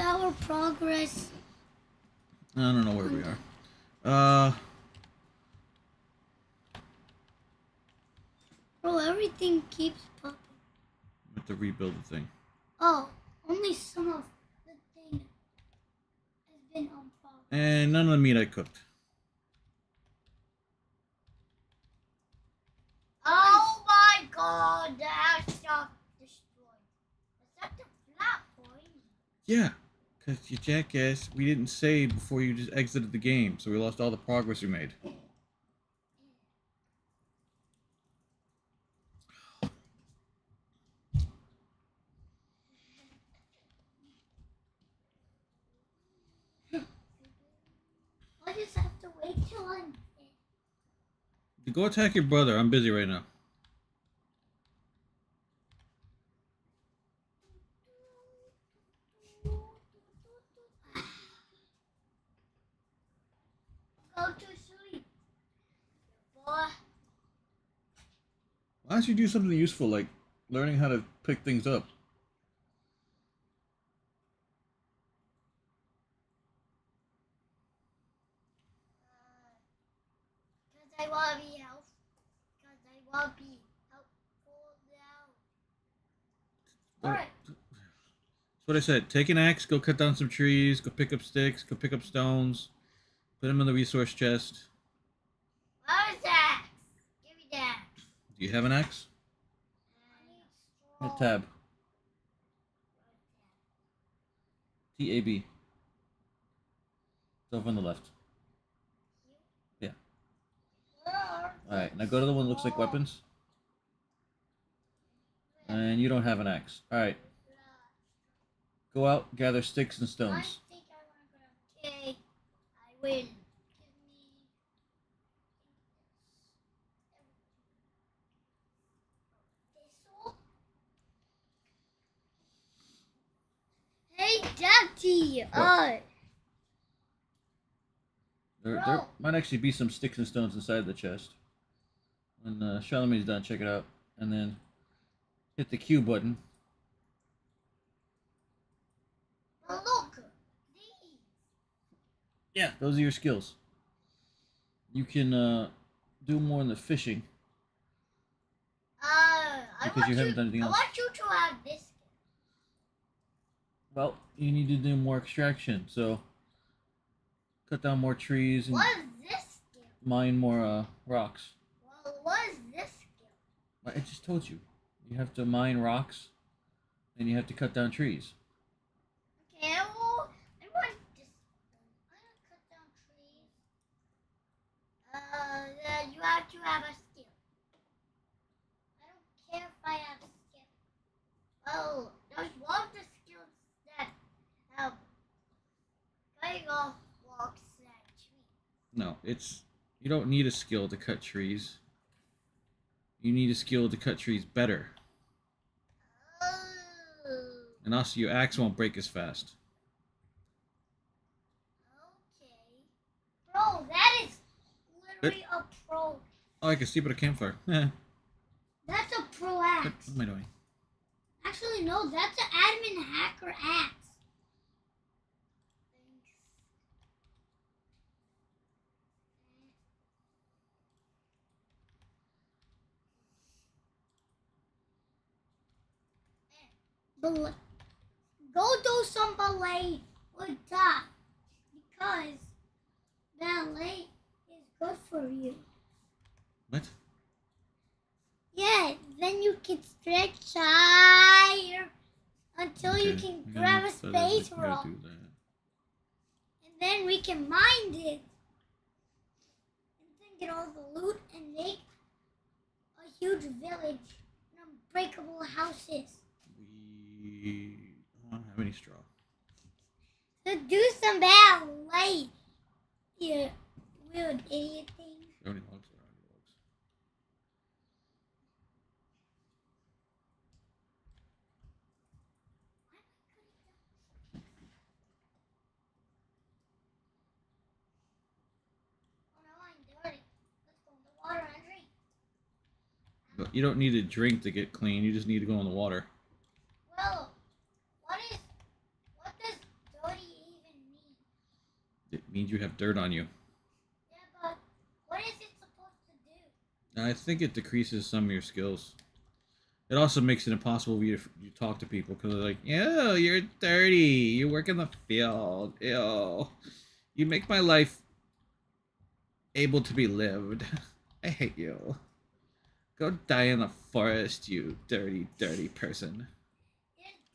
Our progress? I don't know where we are. Uh, Bro, everything keeps popping. we have to rebuild the thing. Oh, only some of the thing has been on progress. And none of the meat I cooked. Oh my god, the house got destroyed. Is that the flat point? Yeah, because you jackass, we didn't save before you just exited the game, so we lost all the progress we made. I just have to wait till I'm. Go attack your brother. I'm busy right now. Go to sleep. Boy. Why don't you do something useful like learning how to pick things up? Because I want to be helpful. Because I want to be helpful now. That's what I said. Take an axe, go cut down some trees, go pick up sticks, go pick up stones, put them in the resource chest. Where is that? Give me that. Do you have an axe? I tab. T A B. It's over on the left. Yeah. Alright, now go to the one that looks like weapons. And you don't have an axe. Alright, go out, gather sticks and I stones. think I want to go. I. Give me. Thistle. Hey, Daddy! Uh, There, there might actually be some sticks and stones inside the chest. When uh, Charlemagne's done, check it out. And then hit the Q button. look. These. Yeah, those are your skills. You can uh, do more in the fishing. Uh, I Because you haven't done anything I want you to have this. Well, you need to do more extraction, so cut down more trees and What is this skill? mine more uh, rocks. Well, what is this skill? I just told you. You have to mine rocks, and you have to cut down trees. Okay, I will. I want this. I want to cut down trees. Uh, you have to have a skill. I don't care if I have a skill. Well, there's one of the skills that help cutting off blocks and trees. No, it's you don't need a skill to cut trees. You need a skill to cut trees better, Oh, and also your axe won't break as fast. okay. Bro, that is literally a pro. Oh, I can see but a campfire. That's a pro what, axe. what am I doing? Actually, no, that's an admin hacker axe. Bel- Go do some ballet with that because ballet is good for you. What? Yeah, then you can stretch higher until you can grab a make feathers, I space roll. And then we can mine it. And then get all the loot and make a huge village and unbreakable houses. We don't have any straw. So do some ballet. You weird idiot thing. How many logs are on logs? No, I'm dirty. Let's go in the water. But you don't need a drink to get clean. You just need to go in the water. What is what does means you have dirt on you. Yeah, but what is it supposed to do? I think it decreases some of your skills. It also makes it impossible for you to you talk to people because they're like, "Ew, you're dirty. You work in the field. Ew, you make my life able to be lived. I hate you. Go die in the forest, you dirty, dirty person." You're dirty. You're dirty.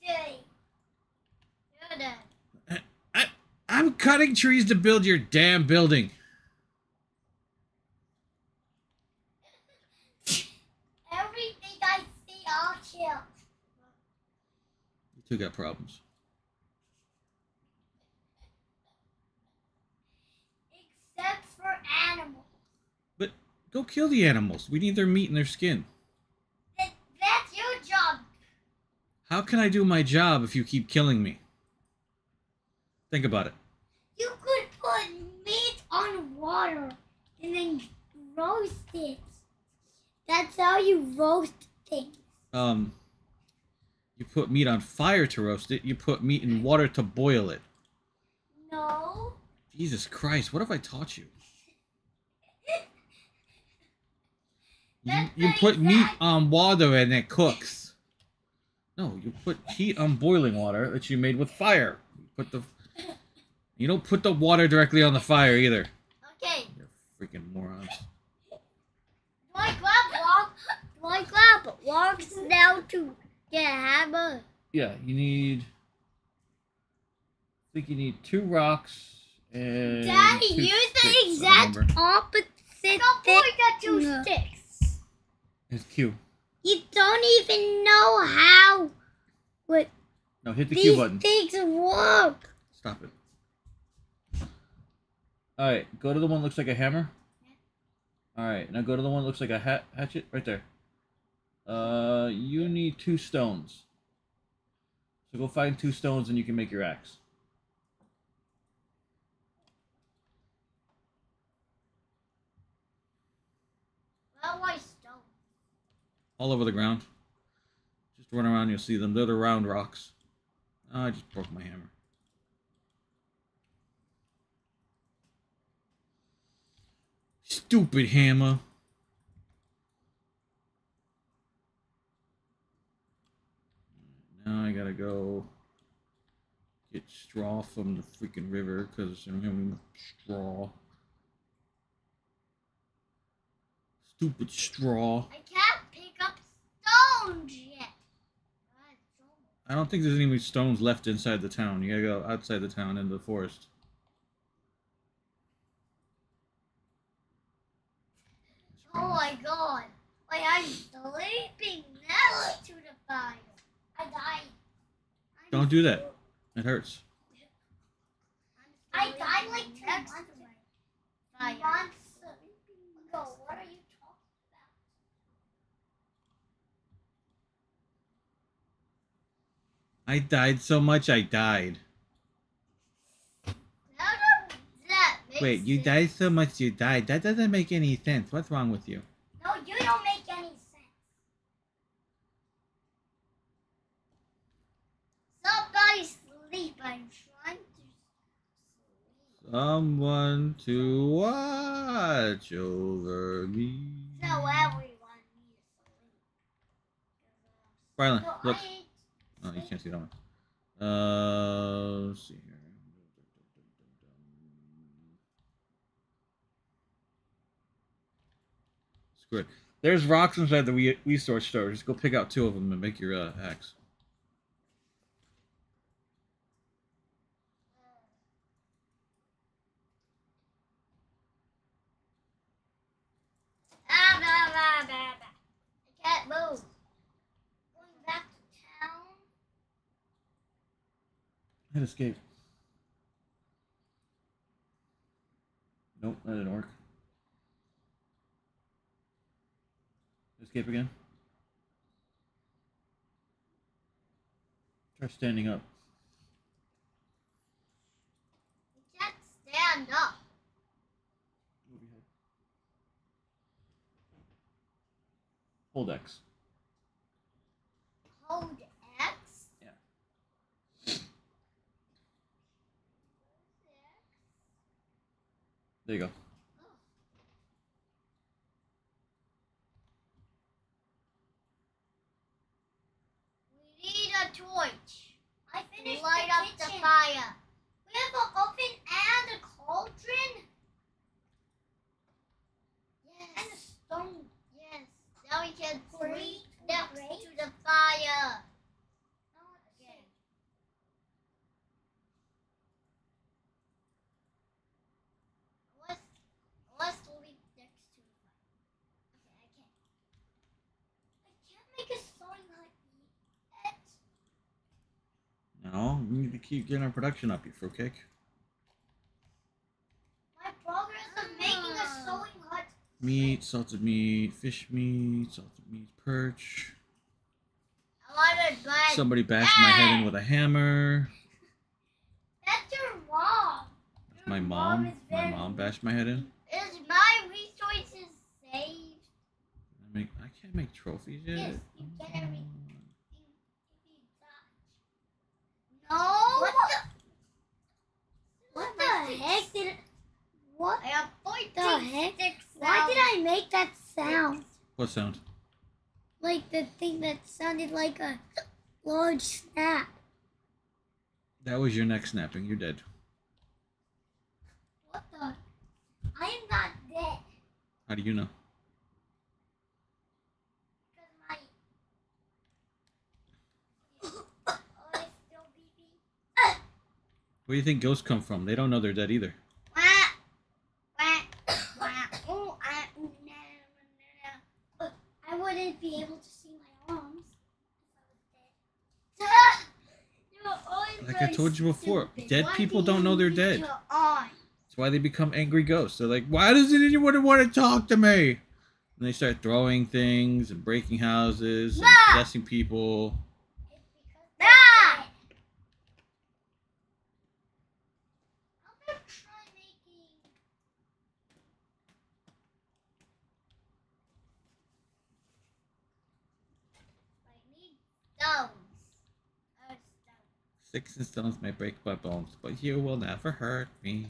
I, I'm cutting trees to build your damn building. Everything I see, I'll kill. You two got problems. Except for animals. But go kill the animals. We need their meat and their skin. That, that's your job. How can I do my job if you keep killing me? Think about it. You could put meat on water and then roast it. That's how you roast things. Um, you put meat on fire to roast it. You put meat in water to boil it. No. Jesus Christ, what have I taught you? You, you put meat on water and it cooks. No, you put heat on boiling water that you made with fire. You put the You don't put the water directly on the fire either. Okay. You're freaking morons. Do I grab log? Do I grab logs now to get a hammer? Yeah, you need I think you need two rocks and Daddy, two the sticks, I exact opposite. No boy got two sticks. It's Q. You don't even know how what No, hit the Q these button. things work. Stop it. Alright, go to the one that looks like a hammer. Alright, now go to the one that looks like a hat hatchet right there. Uh you need two stones. So go find two stones and you can make your axe. Well, I. All over the ground. Just run around, you'll see them. They're the round rocks. Oh, I just broke my hammer. Stupid hammer. Now I gotta go get straw from the freaking river because I don't have any more straw. Stupid straw. I can't pick up stones yet. I don't think there's any stones left inside the town. You gotta go outside the town into the forest. Oh my god. Like I'm sleeping next to the fire. I died. I'm Don't do that. It hurts. I died like two months ago. Fire. Months ago. What are you talking about? I died so much I died. How does that make Wait, you sense? died so much you died. That doesn't make any sense. What's wrong with you? No, you don't make any sense. Somebody sleep. I'm trying to sleep. Someone to watch over me. So everyone needs sleep. Rylan, So look. I Oh, you can't see that one. Uh, let's see here. Screw it. There's rocks inside the we- resource store. Just go pick out two of them and make your uh, axe. Ah. I can't move. Going back to town. Hit escape. Nope, that didn't work. Escape again. Try standing up. You can't stand up. Move your head. Hold X. Hold X. There you go. We need a torch. I to finished Light the up the fire. We have an oven and a cauldron Yes. and a stone. Yes. Now we can Grate, sleep next to the fire. Okay. Let's let's sleep next to the fire. Okay, I can't. I can't make a sewing hut yet. No, we need to keep getting our production up, you fruitcake. My progress of making a sewing hut. Meat, salted meat, fish meat, salted meat, perch. I want to buy. Somebody bashed my head in with a hammer. That's your mom. That's my Your mom. is My mom bashed my head in. Is my resources saved? I make. I can't make trophies yet. Yes, you Oh, can every- come No. What the? Heck did? It, what I have 14 the heck? sticks Why did I make that sound? What sound? Like the thing that sounded like a large snap. That was your neck snapping. You're dead. What the? I am not dead. How do you know? Because my. oh, it's still beeping. Where do you think ghosts come from? They don't know they're dead either. I wouldn't be able to see my arms Like I told you before, stupid. dead Why people do don't know they're dead. That's why they become angry ghosts. They're like, why doesn't anyone want to talk to me? And they start throwing things and breaking houses and Ma! possessing people. It's because they're Ah! dead. I'm gonna try making. I need stones. Uh, stones. Sticks and stones may break my bones, but you will never hurt me.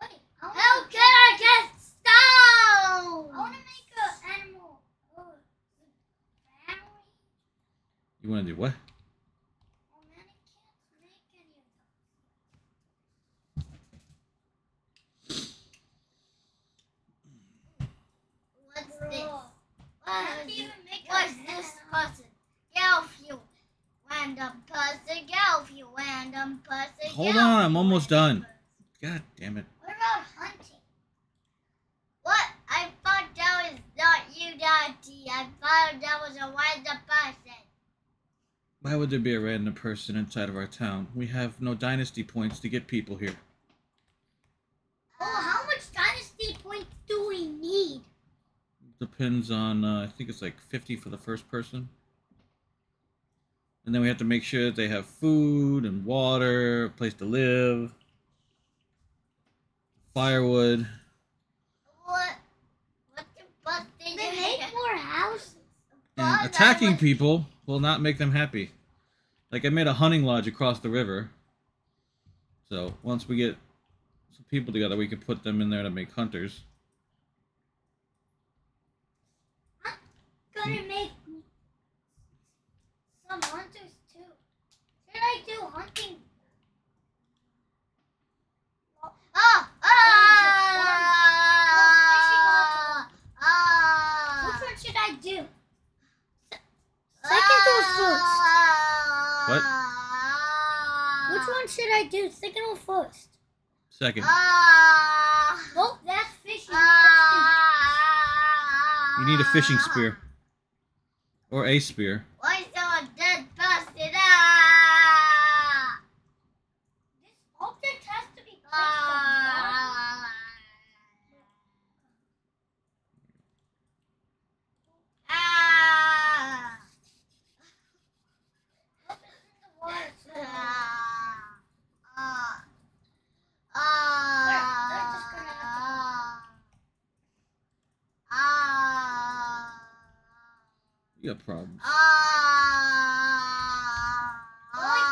Wait, How make- can I get stones? I want to make an animal. Oh, family. You want to do what? Oh man, I can't make any of What's them. this? Bro, What I can't is even make What's a this animal. person? Gelfew. Random person, Gelfew. Random person, Hold on, I'm almost done. God damn it. What about hunting? What? I thought that was not you, Daddy. I thought that was a random person. Why would there be a random person inside of our town? We have no dynasty points to get people here. Oh, how much dynasty points do we need? Depends on, uh, I think it's like 50 for the first person. And then we have to make sure that they have food and water, a place to live, firewood. What? What the fuck did They you make more houses. And attacking was- people will not make them happy. Like I made a hunting lodge across the river. So once we get some people together, we can put them in there to make hunters. Gonna hmm. make some hunters too. Should I do hunting? Oh! Which Ah! one should I do? Second or first? What? Which one should I do? Second or first? Second, Ah! Nope, that's fishing. Ah! you need a fishing spear or a spear. Why You got problems. Ah! Uh, oh,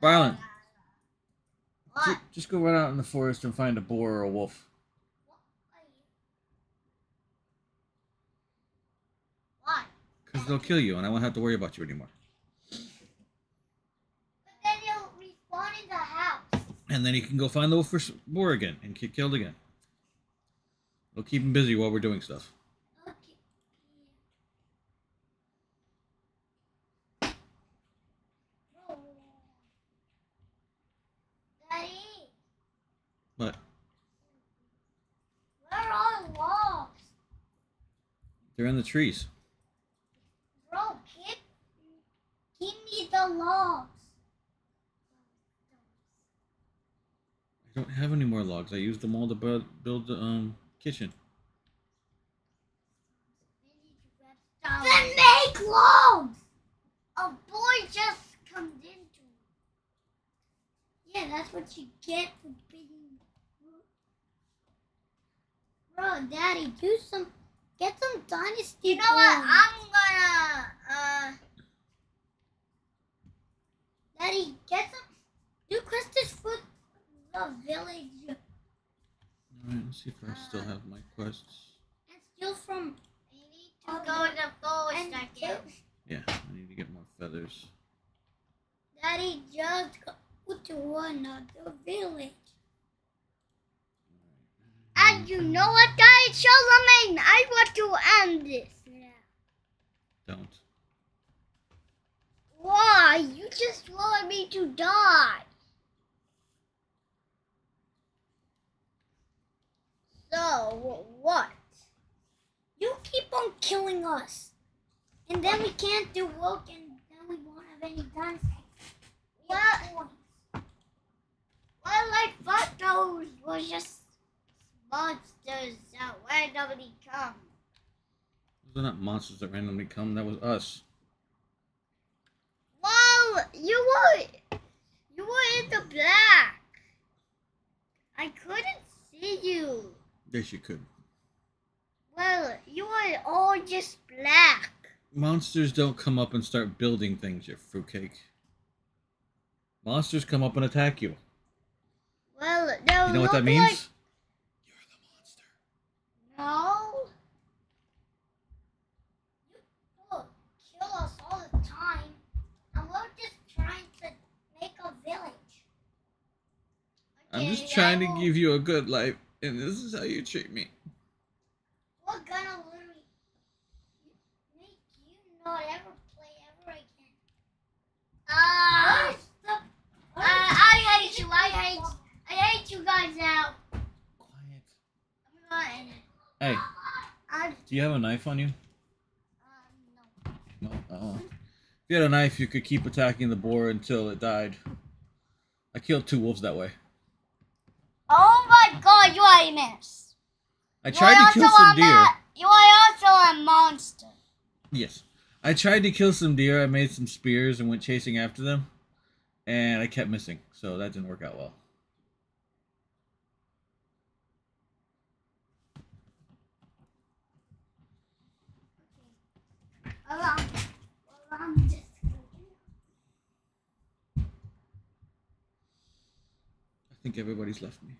Violent. Just, just go run out in the forest and find a boar or a wolf. Why? Because they'll kill you, and I won't have to worry about you anymore. And then he can go find the wolf or s- boar again and get killed again. We'll keep him busy while we're doing stuff. Okay. Oh. Daddy, But where are logs? they're in the trees. Bro, give, give me the logs. I don't have any more logs. I used them all to build, build the um kitchen. Then make logs! A boy just comes into Yeah, that's what you get for being. Bro, Daddy, do some. Get some dynasty. You know what? I'm gonna uh Daddy, get some. Do Christus for the village Alright, let's see if I still uh, have my quests. and steal from. we need to go in the forest And again. Yeah, I need to get more feathers. Daddy, just go to another village. And you know what, guys? Charlemagne, I want to end this now. Don't. Why? You just want me to die. So, what? You keep on killing us. And then we can't do work and then we won't have any guns. Well, well, I thought those were just monsters that randomly come. Those are not monsters that randomly come. That was us. Well, you were you were in the black. I couldn't see you. Yes, you could. Well, you are all just black. Monsters don't come up and start building things, you fruitcake. Monsters come up and attack you. Well, no. You know what that means? Like, no. Look, kill us all the time. And we're just trying to make a village. I'm just trying to give you a good life, and this is how you treat me. We're gonna literally make you not ever play ever again. Ah. Where's the- Uh, I hate you. I hate. I hate you guys now. Quiet. I'm not in it. Hey, I'm. do you have a knife on you? Uh, no. No. Oh. If you had a knife, you could keep attacking the boar until it died. I killed two wolves that way. Oh my God! You are a mess. I tried to kill some deer. ma- You are also a monster. Yes. I tried to kill some deer. I made some spears and went chasing after them. And I kept missing. So that didn't work out well. Well, I'm, well, I'm just I think everybody's left me.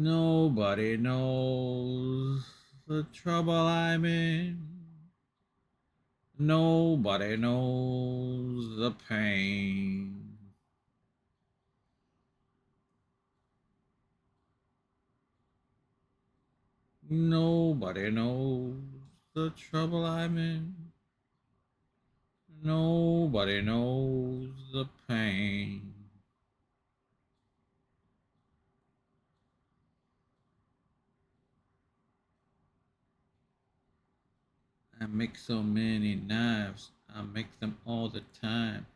Nobody knows the trouble I'm in. Nobody knows the pain. Nobody knows the trouble I'm in. Nobody knows the pain. I make so many knives. I make them all the time.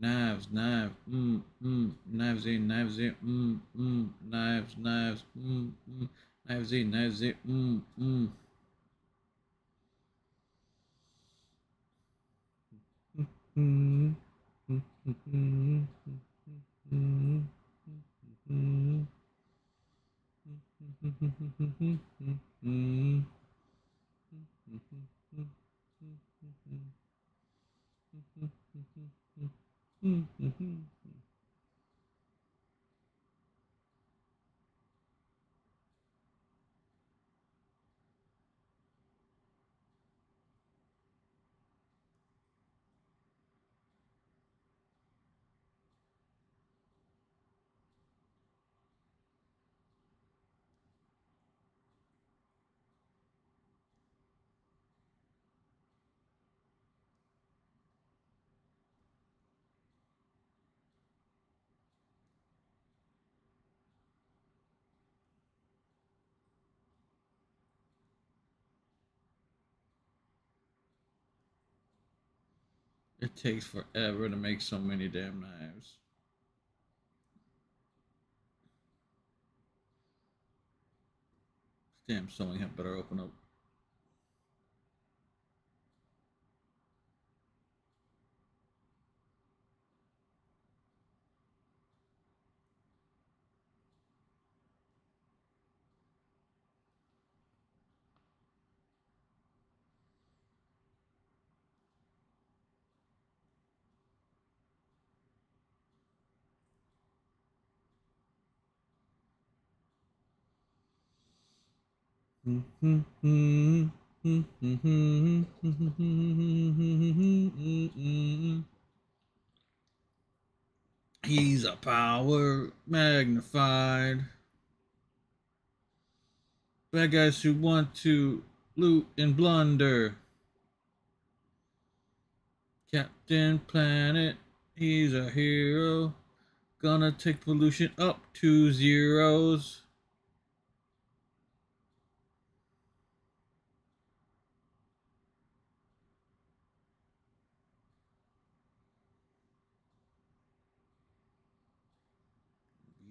Knives, knives, mm, mm, knives in, knives in, mm, mm, knives, knives, mm, mm, knives in, knives in, mmm, mmm. mm, mm. Mm, mm, mm, mm, mm, mm, mm, It takes forever to make so many damn knives. Damn sewing had better open up. He's a power magnified. Bad guys who want to loot and blunder. Captain Planet, he's a hero. Gonna take pollution up to zeros.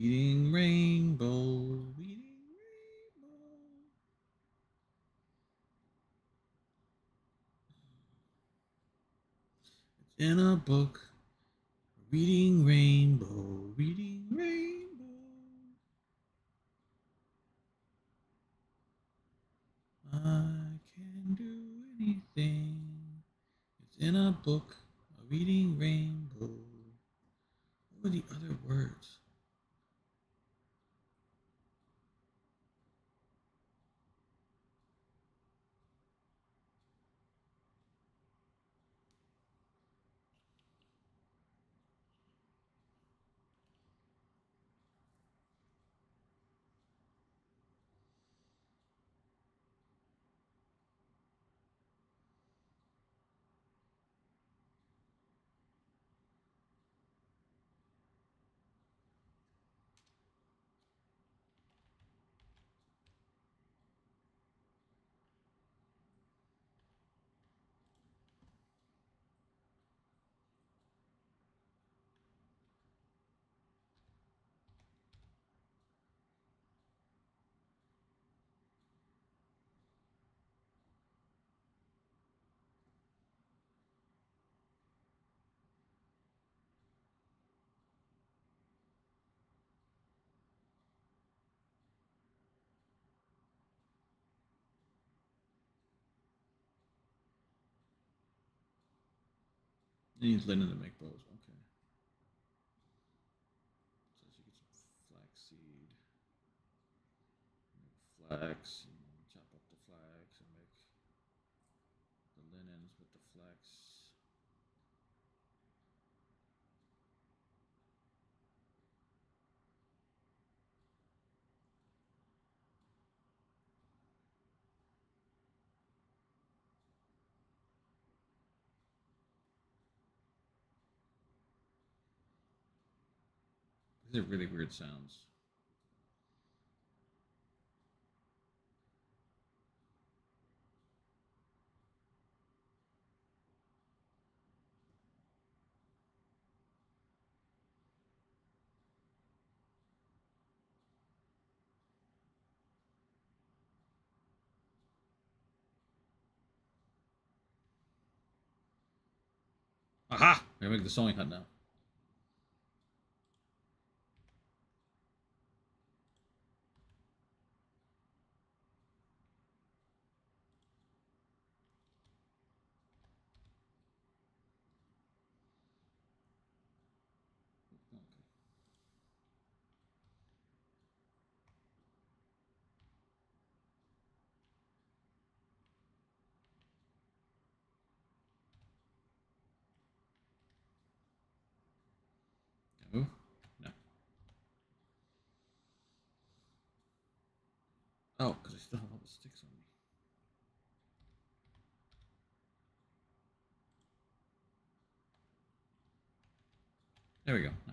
Reading rainbow, reading rainbow. It's in a book. Reading rainbow, reading rainbow. I can do anything. It's in a book. A reading rainbow. What were the other words? It needs linen to make bows. Okay. So you get some flaxseed. Flax. And chop up the flax and make the linens with the flax. These are really weird sounds. Aha! I make the sewing hut now. move? No. Oh, because I still have all the sticks on me. There we go.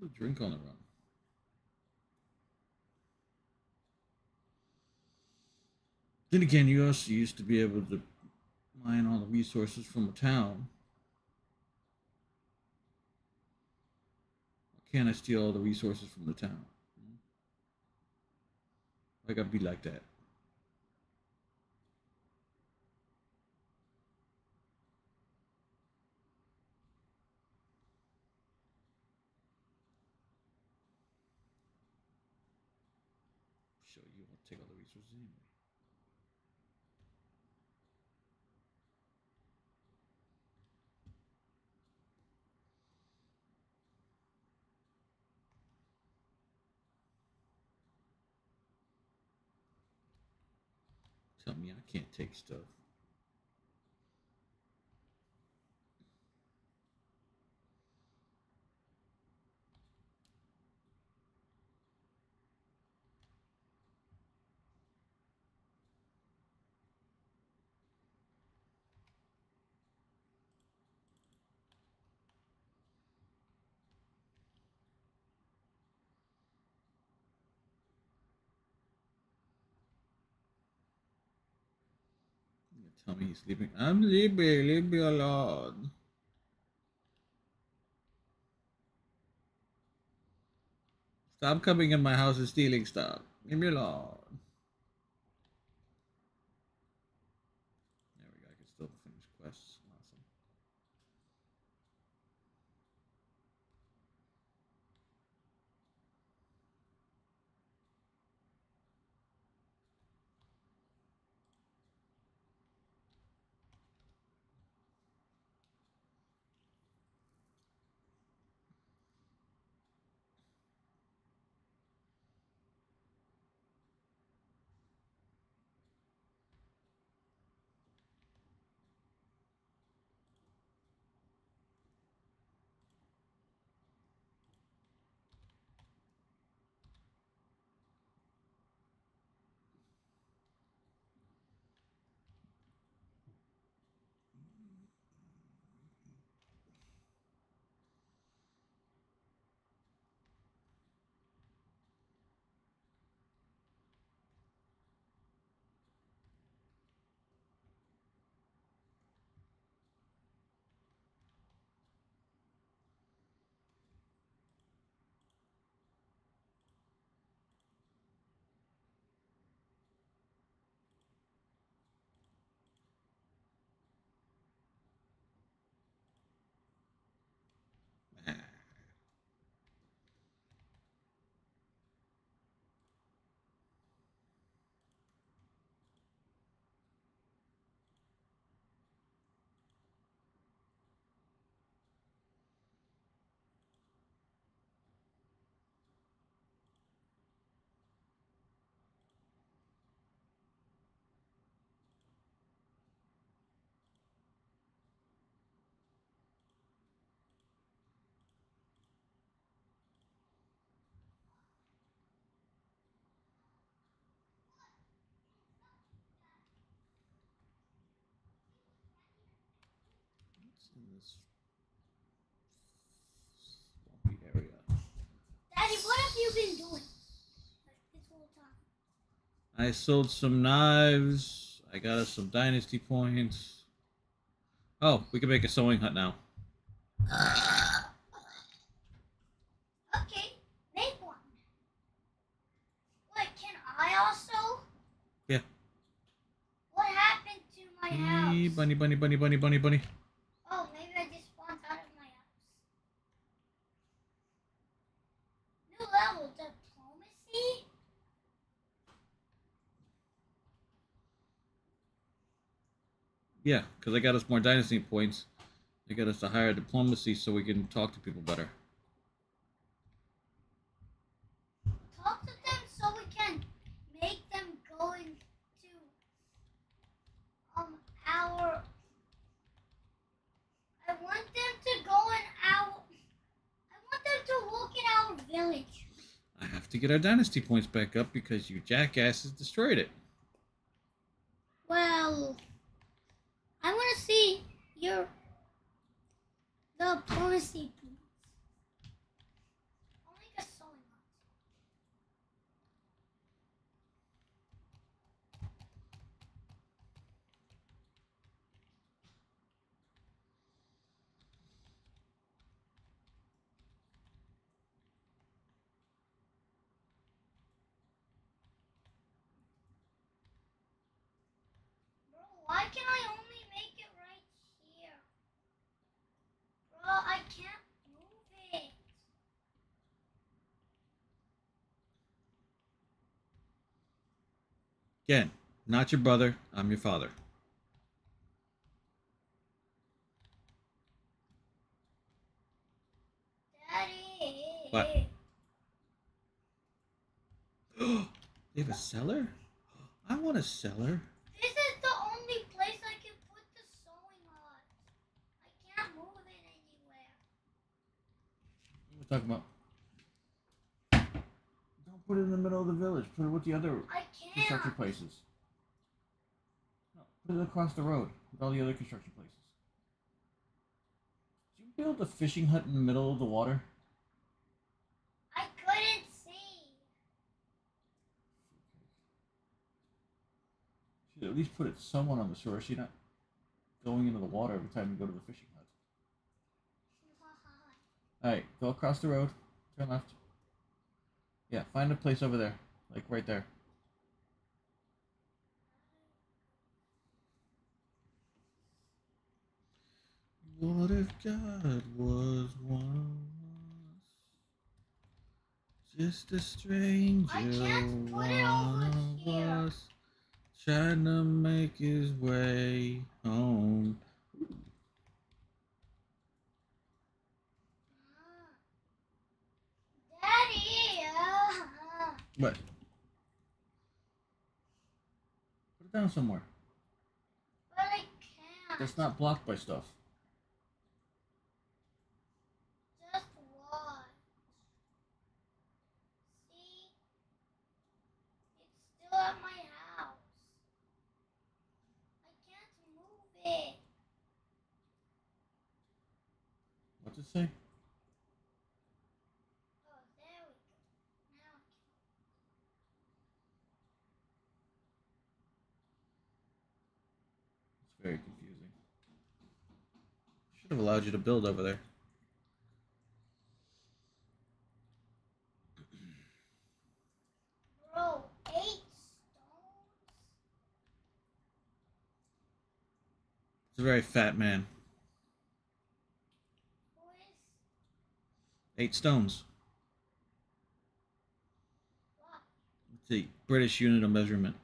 To drink on the run. Then again, you also used to be able to mine all the resources from a town. Why can't I steal all the resources from the town? I gotta be like that. Sure, you won't take all the resources anyway. Me I can't take stuff. Tell me he's sleeping. I'm sleeping. Leave me alone. Stop coming in my house and stealing stuff. Leave me alone. In this swampy area. Daddy, what have you been doing this whole time? I sold some knives. I got us some dynasty points. Oh, we can make a sewing hut now. Okay, make one. Wait, can I also? Yeah. What happened to my house? Bunny, bunny, bunny, bunny, bunny, bunny. Oh, maybe I just spawned out of my house. New level, diplomacy? Yeah, because I got us more dynasty points. They got us to higher diplomacy so we can talk to people better. Talk to them so we can make them going to um our I want them to go in our I want them to look at our village. I have to get our dynasty points back up because you jackasses destroyed it. Well I wanna see your diplomacy points. I'll make a sewing hut. Bro, why can I only make it right here? Bro, I can't move it. Again, not your brother, I'm your father. Daddy. What? they have a cellar? I want a cellar. This is the only place I can put the sewing on. I can't move it anywhere. What are we talking about? Don't put it in the middle of the village. Put it with the other I construction can't. places. No, put it across the road with all the other construction places. Did you build a fishing hut in the middle of the water? I couldn't see. Should at least put it somewhat on the shore so you're not going into the water every time you go to the fishing hut. Alright, go across the road, turn left. Yeah, find a place over there. Like right there. What if God was one of us? Just a stranger, I can't put one of here. us, trying to make his way home. Daddy. Uh, What? Put it down somewhere. but I can't. That's not blocked by stuff. Just watch. See? It's still at my house. I can't move it. What's it say? Oh, there we go. Now It's very confusing. Should have allowed you to build over there. Bro, eight stones? It's a very fat man. Who is Eight stones. It's the British unit of measurement.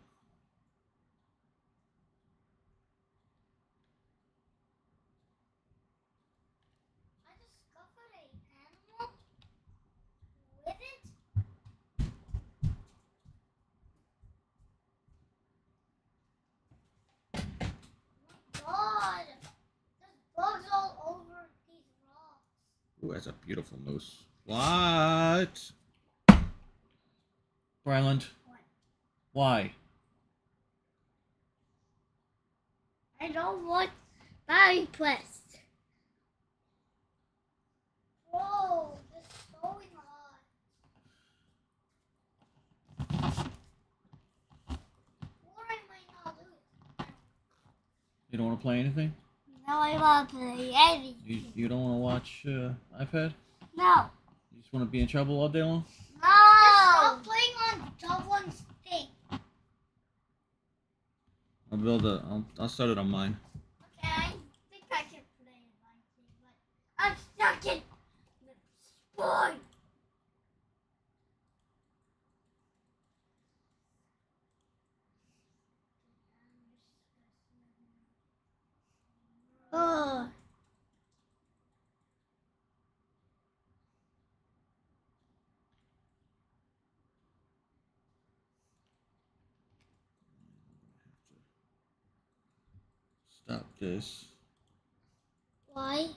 I discovered a animal with it. Oh my God! There's bugs all over these rocks. Ooh, that's a beautiful moose. What? Bryland, why? I don't want Barry Quest. Bro, this is so hard. What am I not doing? You don't want to play anything? No, I want to play anything. You, you don't want to watch uh, iPad? No. You just want to be in trouble all day long? No. Stop playing on someone's thing. I'll build a. I'll, I'll start it on mine. Okay, I think I can play my thing, but I'm stuck in the sport. Oh. Stop this. Why?